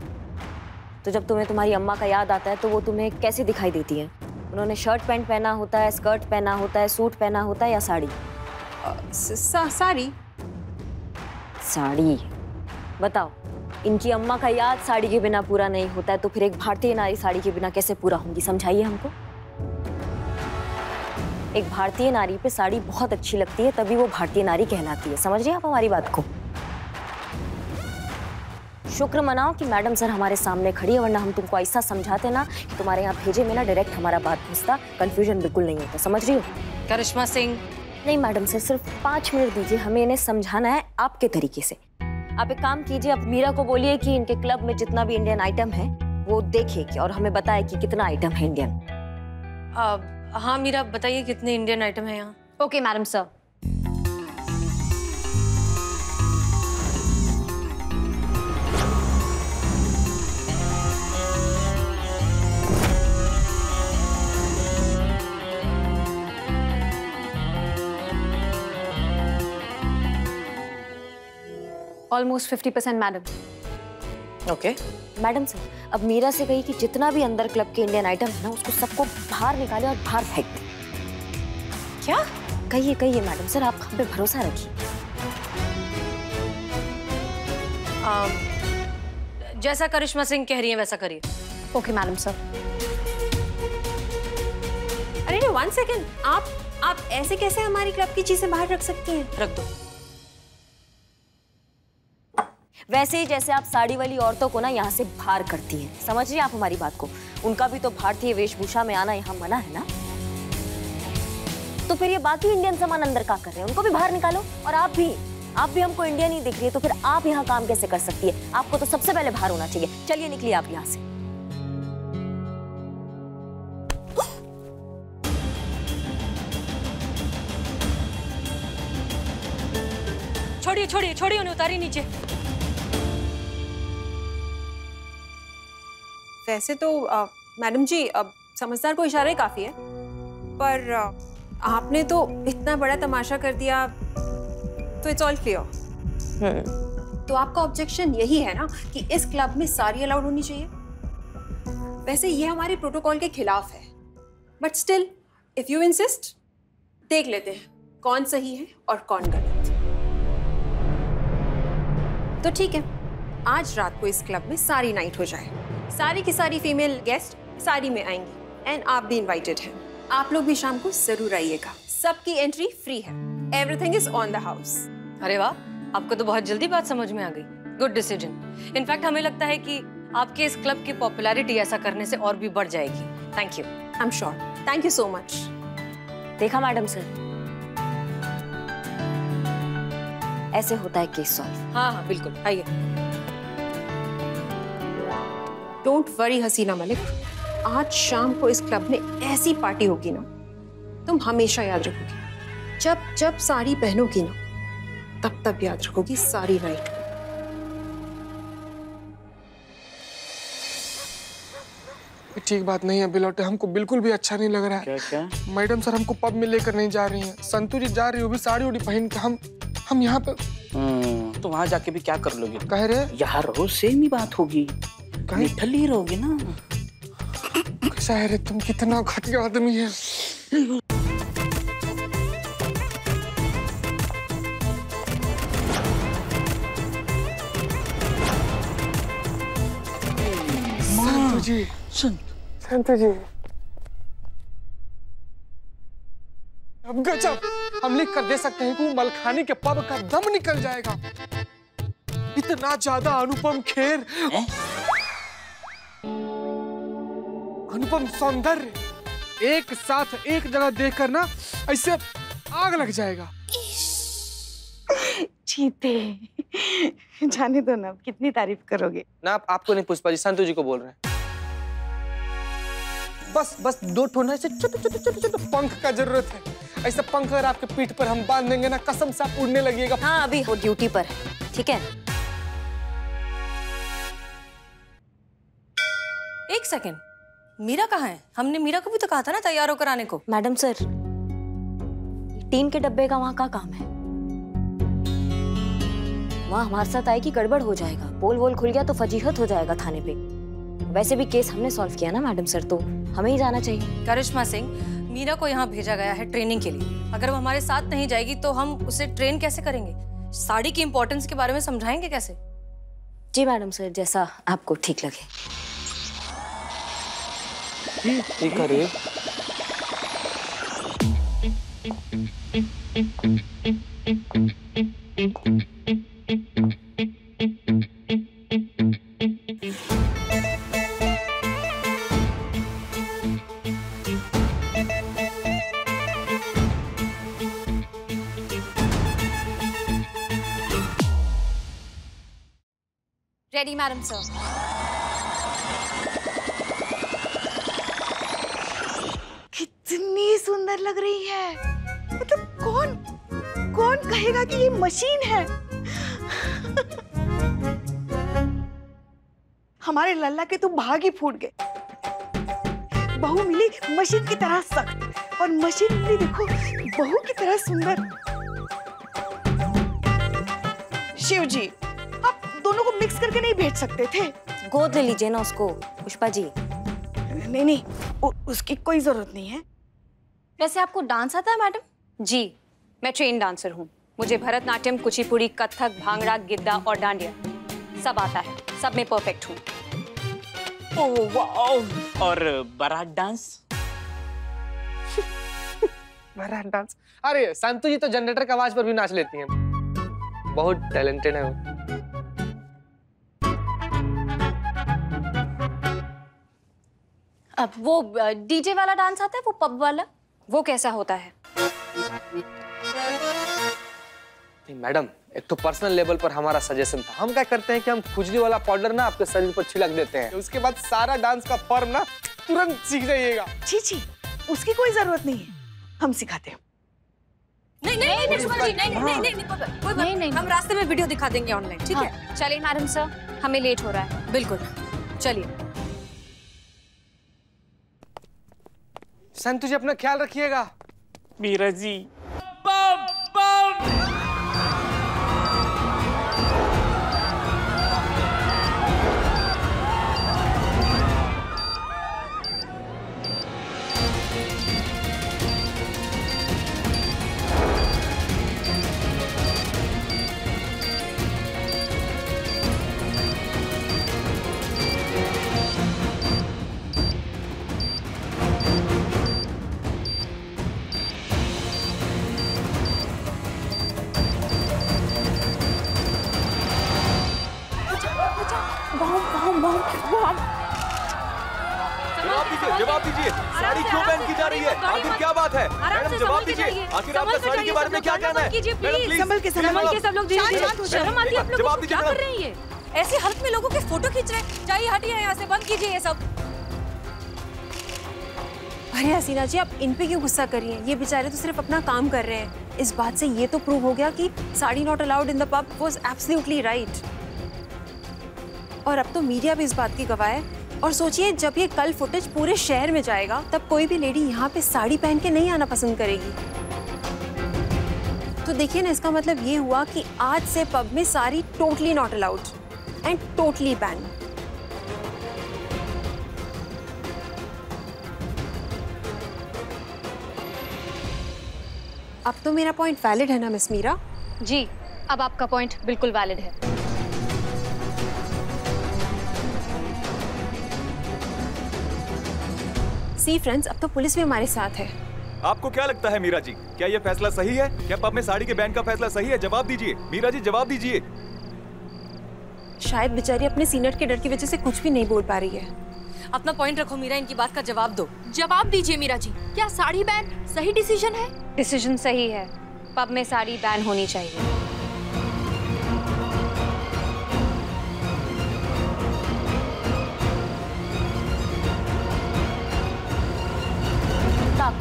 तो जब तुम्हें तुम्हारी अम्मा का याद आता है तो वो तुम्हें कैसे दिखाई देती है? उन्होंने शर्ट पैंट पहना होता है स्कर्ट पहना होता है सूट पहना होता है या साड़ी? आ, सा, साड़ी। साड़ी। बताओ इनकी अम्मा का याद साड़ी के बिना पूरा नहीं होता है तो फिर एक भारतीय नारी साड़ी के बिना कैसे पूरा होंगी? समझाइए हमको। एक भारतीय नारी पे साड़ी बहुत अच्छी लगती है तभी वो भारतीय नारी कहलाती है। समझ रहे आप हमारी बात को। शुक्र मनाओ कि मैडम सर हमारे सामने खड़ी है वरना हम तुमको ऐसा समझाते ना कि तुम्हारे यहाँ भेजे में ना डायरेक्ट हमारा बात घुसता। कंफ्यूजन बिल्कुल नहीं होता। समझ रही हो करिश्मा सिंह। नहीं मैडम सर सिर्फ़ पाँच मिनट दीजिए हमें इन्हें समझाना है आपके तरीके से। आप एक काम कीजिए आप मीरा को बोलिए कि इनके क्लब में जितना भी इंडियन आइटम है वो देखे और हमें बताए कि कितना आइटम है इंडियन हाँ मीरा बताइए कितने इंडियन आइटम है यहाँ? Okay madam sir almost fifty percent madam okay madam sir अब मीरा से कही कि जितना भी अंदर क्लब के इंडियन आइटम है ना उसको सबको बाहर निकाले और बाहर फेंक दे। क्या? कहिए कहिए मैडम सर आप हम पे भरोसा रखिए। जैसा करिश्मा सिंह कह रही है वैसा करिए। ओके मैडम सर अरे वन सेकेंड आप आप ऐसे कैसे हमारी क्लब की चीज़ें बाहर रख सकती हैं? रख दो। वैसे ही जैसे आप साड़ी वाली औरतों को ना यहाँ से बाहर करती हैं। समझिए आप हमारी बात को। उनका भी तो भारतीय वेशभूषा में आना यहाँ मना है ना? तो फिर ये बाकी इंडियन सामान अंदर का कर रहे हैं? उनको भी बाहर निकालो और आप भी आप भी हमको इंडिया नहीं दिख रही है तो फिर आप यहाँ काम कैसे कर सकती है? आपको तो सबसे पहले बाहर होना चाहिए। चलिए निकलिए आप यहाँ से। छोड़िए छोड़िए छोड़िए, उन्हें उतारी नीचे। वैसे तो मैडम जी अब समझदार को इशारा ही काफ़ी है। पर आपने तो इतना बड़ा तमाशा कर दिया तो इट्स ऑल क्लियर तो आपका ऑब्जेक्शन यही है ना कि इस क्लब में सारी अलाउड होनी चाहिए? वैसे ये हमारे प्रोटोकॉल के खिलाफ है। But still if you insist देख लेते हैं कौन सही है और कौन गलत। तो ठीक है आज रात को इस क्लब में सारी नाइट हो जाए। सारी की सारी फीमेल गेस्ट सारी में आएँगी एंड आप भी इनवाइटेड हैं। आप लोग भी शाम को ज़रूर आइएगा। सबकी एंट्री फ्री है। Everything is on the house अरे वाह आपको तो बहुत जल्दी बात समझ में आ गई। गुड डिसीज़न इनफैक्ट हमें लगता है कि आपके इस क्लब की पॉपुलैरिटी ऐसा करने से और भी बढ़ जाएगी। Thank you I am sure thank you so much देखा मैडम सर? ऐसे होता है केस सॉल्व हाँ हाँ बिल्कुल। आइए। Don't worry Haseena Malik. आज शाम को इस क्लब में ऐसी पार्टी होगी ना तुम हमेशा याद रखोगी। जब जब साड़ी पहनोगी ना तब तब याद रखोगी सारी नाइट ये ठीक बात नहीं है बिलोटे। हमको बिल्कुल भी अच्छा नहीं लग रहा है। क्या क्या? मैडम सर हमको पब में लेकर नहीं जा रही हैं। संतू जी जा रही हो भी साड़ी उड़ी पहन के। हम हम यहाँ पे हम्म, तो वहाँ जाके भी क्या कर लोगे? कह रहे यहाँ रहो सेम ही बात होगी। निठल ही रहोगे ना। कैसा है रे तुम? कितना घटिया आदमी है। संतू जी। संतू जी। अब गजब हम लिख कर दे सकते हैं कि मलखानी के पब का दम निकल जाएगा। इतना ज़्यादा अनुपम खेर। अनुपम सौंदर्य एक साथ एक जगह देखकर ना ऐसे आग लग जाएगा। चीते जाने दो ना कितनी तारीफ़ करोगे? ना आप, आपको नहीं पुष्पा जी संतू जी को बोल रहे हैं। बस बस दो ठोना ऐसे छोटे छोटे छोटे छोटे पंख का ज़रूरत है। ऐसा पंख अगर आपके पीठ पर हम बाँध देंगे ना कसम से आप उड़ने लगिएगा हाँ अभी वो ड्यूटी पर है ठीक है? एक सेकंड। मीरा कहाँ है? हमने मीरा को भी तो कहा था ना तैयार होकर आने को। मैडम सर टीन के डब्बे का वहाँ का काम है। वहाँ हमारे साथ आएगी गड़बड़ हो जाएगा। पोल वोल खुल गया तो फजीहत हो जाएगा थाने पे। वैसे भी केस हमने सॉल्व किया ना मैडम सर तो हमें ही जाना चाहिए। करिश्मा सिंह मीरा को यहाँ भेजा गया है ट्रेनिंग के लिए। अगर वो हमारे साथ नहीं जाएगी तो हम उसे ट्रेन कैसे करेंगे? साड़ी की इम्पोर्टेंस के बारे में समझाएँगे कैसे? जी मैडम सर जैसा आपको ठीक लगे। ठीक है रे रेडी लल्ला के तो भाग ही फूट गए। बहू मिली मशीन की तरह सख्त और मशीन मिली देखो बहू की तरह सुंदर। शिव जी आप दोनों को मिक्स करके नहीं भेज सकते थे? गोद ले लीजिए ना उसको पुष्पा जी। नहीं नहीं उ, उसकी कोई ज़रूरत नहीं है। वैसे आपको डांस आता है मैडम? जी मैं ट्रेन डांसर हूँ। मुझे भरतनाट्यम कुचिपुड़ी कथक भांगड़ा गिद्दा और डांडिया सब आता है। सब में परफेक्ट हूँ। ओह वाओ और बारात डांस? [laughs] बारात डांस? अरे संतू जी तो जनरेटर की आवाज़ पर भी नाच लेती हैं। बहुत टैलेंटेड है वो। अब वो डीजे वाला डांस आता है वो पब वाला? वो कैसा होता है? नहीं मैडम एक तो पर्सनल लेवल पर हमारा सजेशन था। हम क्या करते हैं कि हम खुजली वाला पाउडर ना आपके शरीर पर छिड़क देते हैं। उसके बाद सारा डांस का फॉर्म ना तुरंत सीख जाइएगा। छी छी उसकी कोई ज़रूरत नहीं है। हम सिखाते हैं। नहीं नहीं नहीं जी नहीं नहीं नहीं नहीं कोई बात नहीं हम रास्ते में वीडियो दिखा देंगे ऑनलाइन ठीक है? चलिए मैडम सर हमें लेट हो रहा है। बिल्कुल। चलिए। सन तुझे अपना ख्याल रखिएगा। मीरा जी आखिर आपका साड़ी के बारे में क्या कहना है? संभल के संभल के सब लोग शर्म आती है आप लोगों क्या कर। रही है ऐसी हालत में लोगों के फ़ोटो खींच रहे हैं। जाइए हटिए यहाँ से बंद कीजिए ये सब। अरे हसीना जी आप इन पे क्यों गुस्सा कर रही हैं? ये बेचारे तो सिर्फ़ अपना काम कर रहे हैं। इस बात से ये तो प्रूव हो गया कि sari not allowed in the pub was absolutely right और अब तो मीडिया भी इस बात की गवाह है और सोचिए, जब ये कल फुटेज पूरे शहर में जाएगा, तब कोई भी लेडी यहाँ पे साड़ी पहन के नहीं आना पसंद करेगी। तो देखिए ना, इसका मतलब ये हुआ कि आज से पब में sari totally not allowed and totally ban अब तो मेरा पॉइंट वैलिड है ना, मिस मीरा? जी, अब आपका पॉइंट बिल्कुल वैलिड है। सी फ्रेंड्स अब तो पुलिस भी हमारे साथ है। आपको क्या लगता है मीरा जी? क्या ये फैसला सही है? क्या पब में साड़ी के बैन का फैसला सही है? जवाब दीजिए। मीरा जी जवाब दीजिए। शायद बेचारी अपने सीनियर के डर की वजह से कुछ भी नहीं बोल पा रही है। अपना पॉइंट रखो मीरा इनकी बात का जवाब दो। जवाब दीजिए मीरा जी। क्या साड़ी बैन सही डिसीज़न है? डिसीज़न सही है पब में साड़ी बैन होनी चाहिए।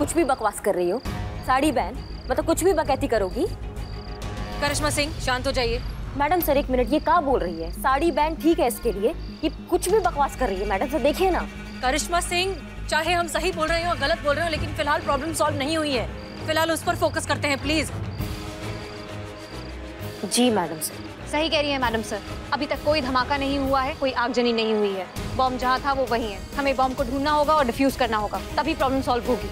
कुछ भी बकवास कर रही हो साड़ी बहन मतलब कुछ भी बकैती करोगी। करिश्मा सिंह शांत हो जाइए। मैडम सर एक मिनट ये क्या बोल रही है? साड़ी बैन ठीक है इसके लिए ये कुछ भी बकवास कर रही है मैडम सर देखिए ना। करिश्मा सिंह चाहे हम सही बोल रहे हो गलत बोल रहे हो लेकिन फ़िलहाल प्रॉब्लम सॉल्व नहीं हुई है। फ़िलहाल उस पर फोकस करते हैं प्लीज़ जी मैडम सर। सही कह रही है मैडम सर। अभी तक कोई धमाका नहीं हुआ है कोई आगजनी नहीं हुई है। बॉम्ब जहाँ था वो वही है। हमें बॉम्ब को ढूंढना होगा और डिफ्यूज करना होगा तभी प्रॉब्लम सॉल्व होगी।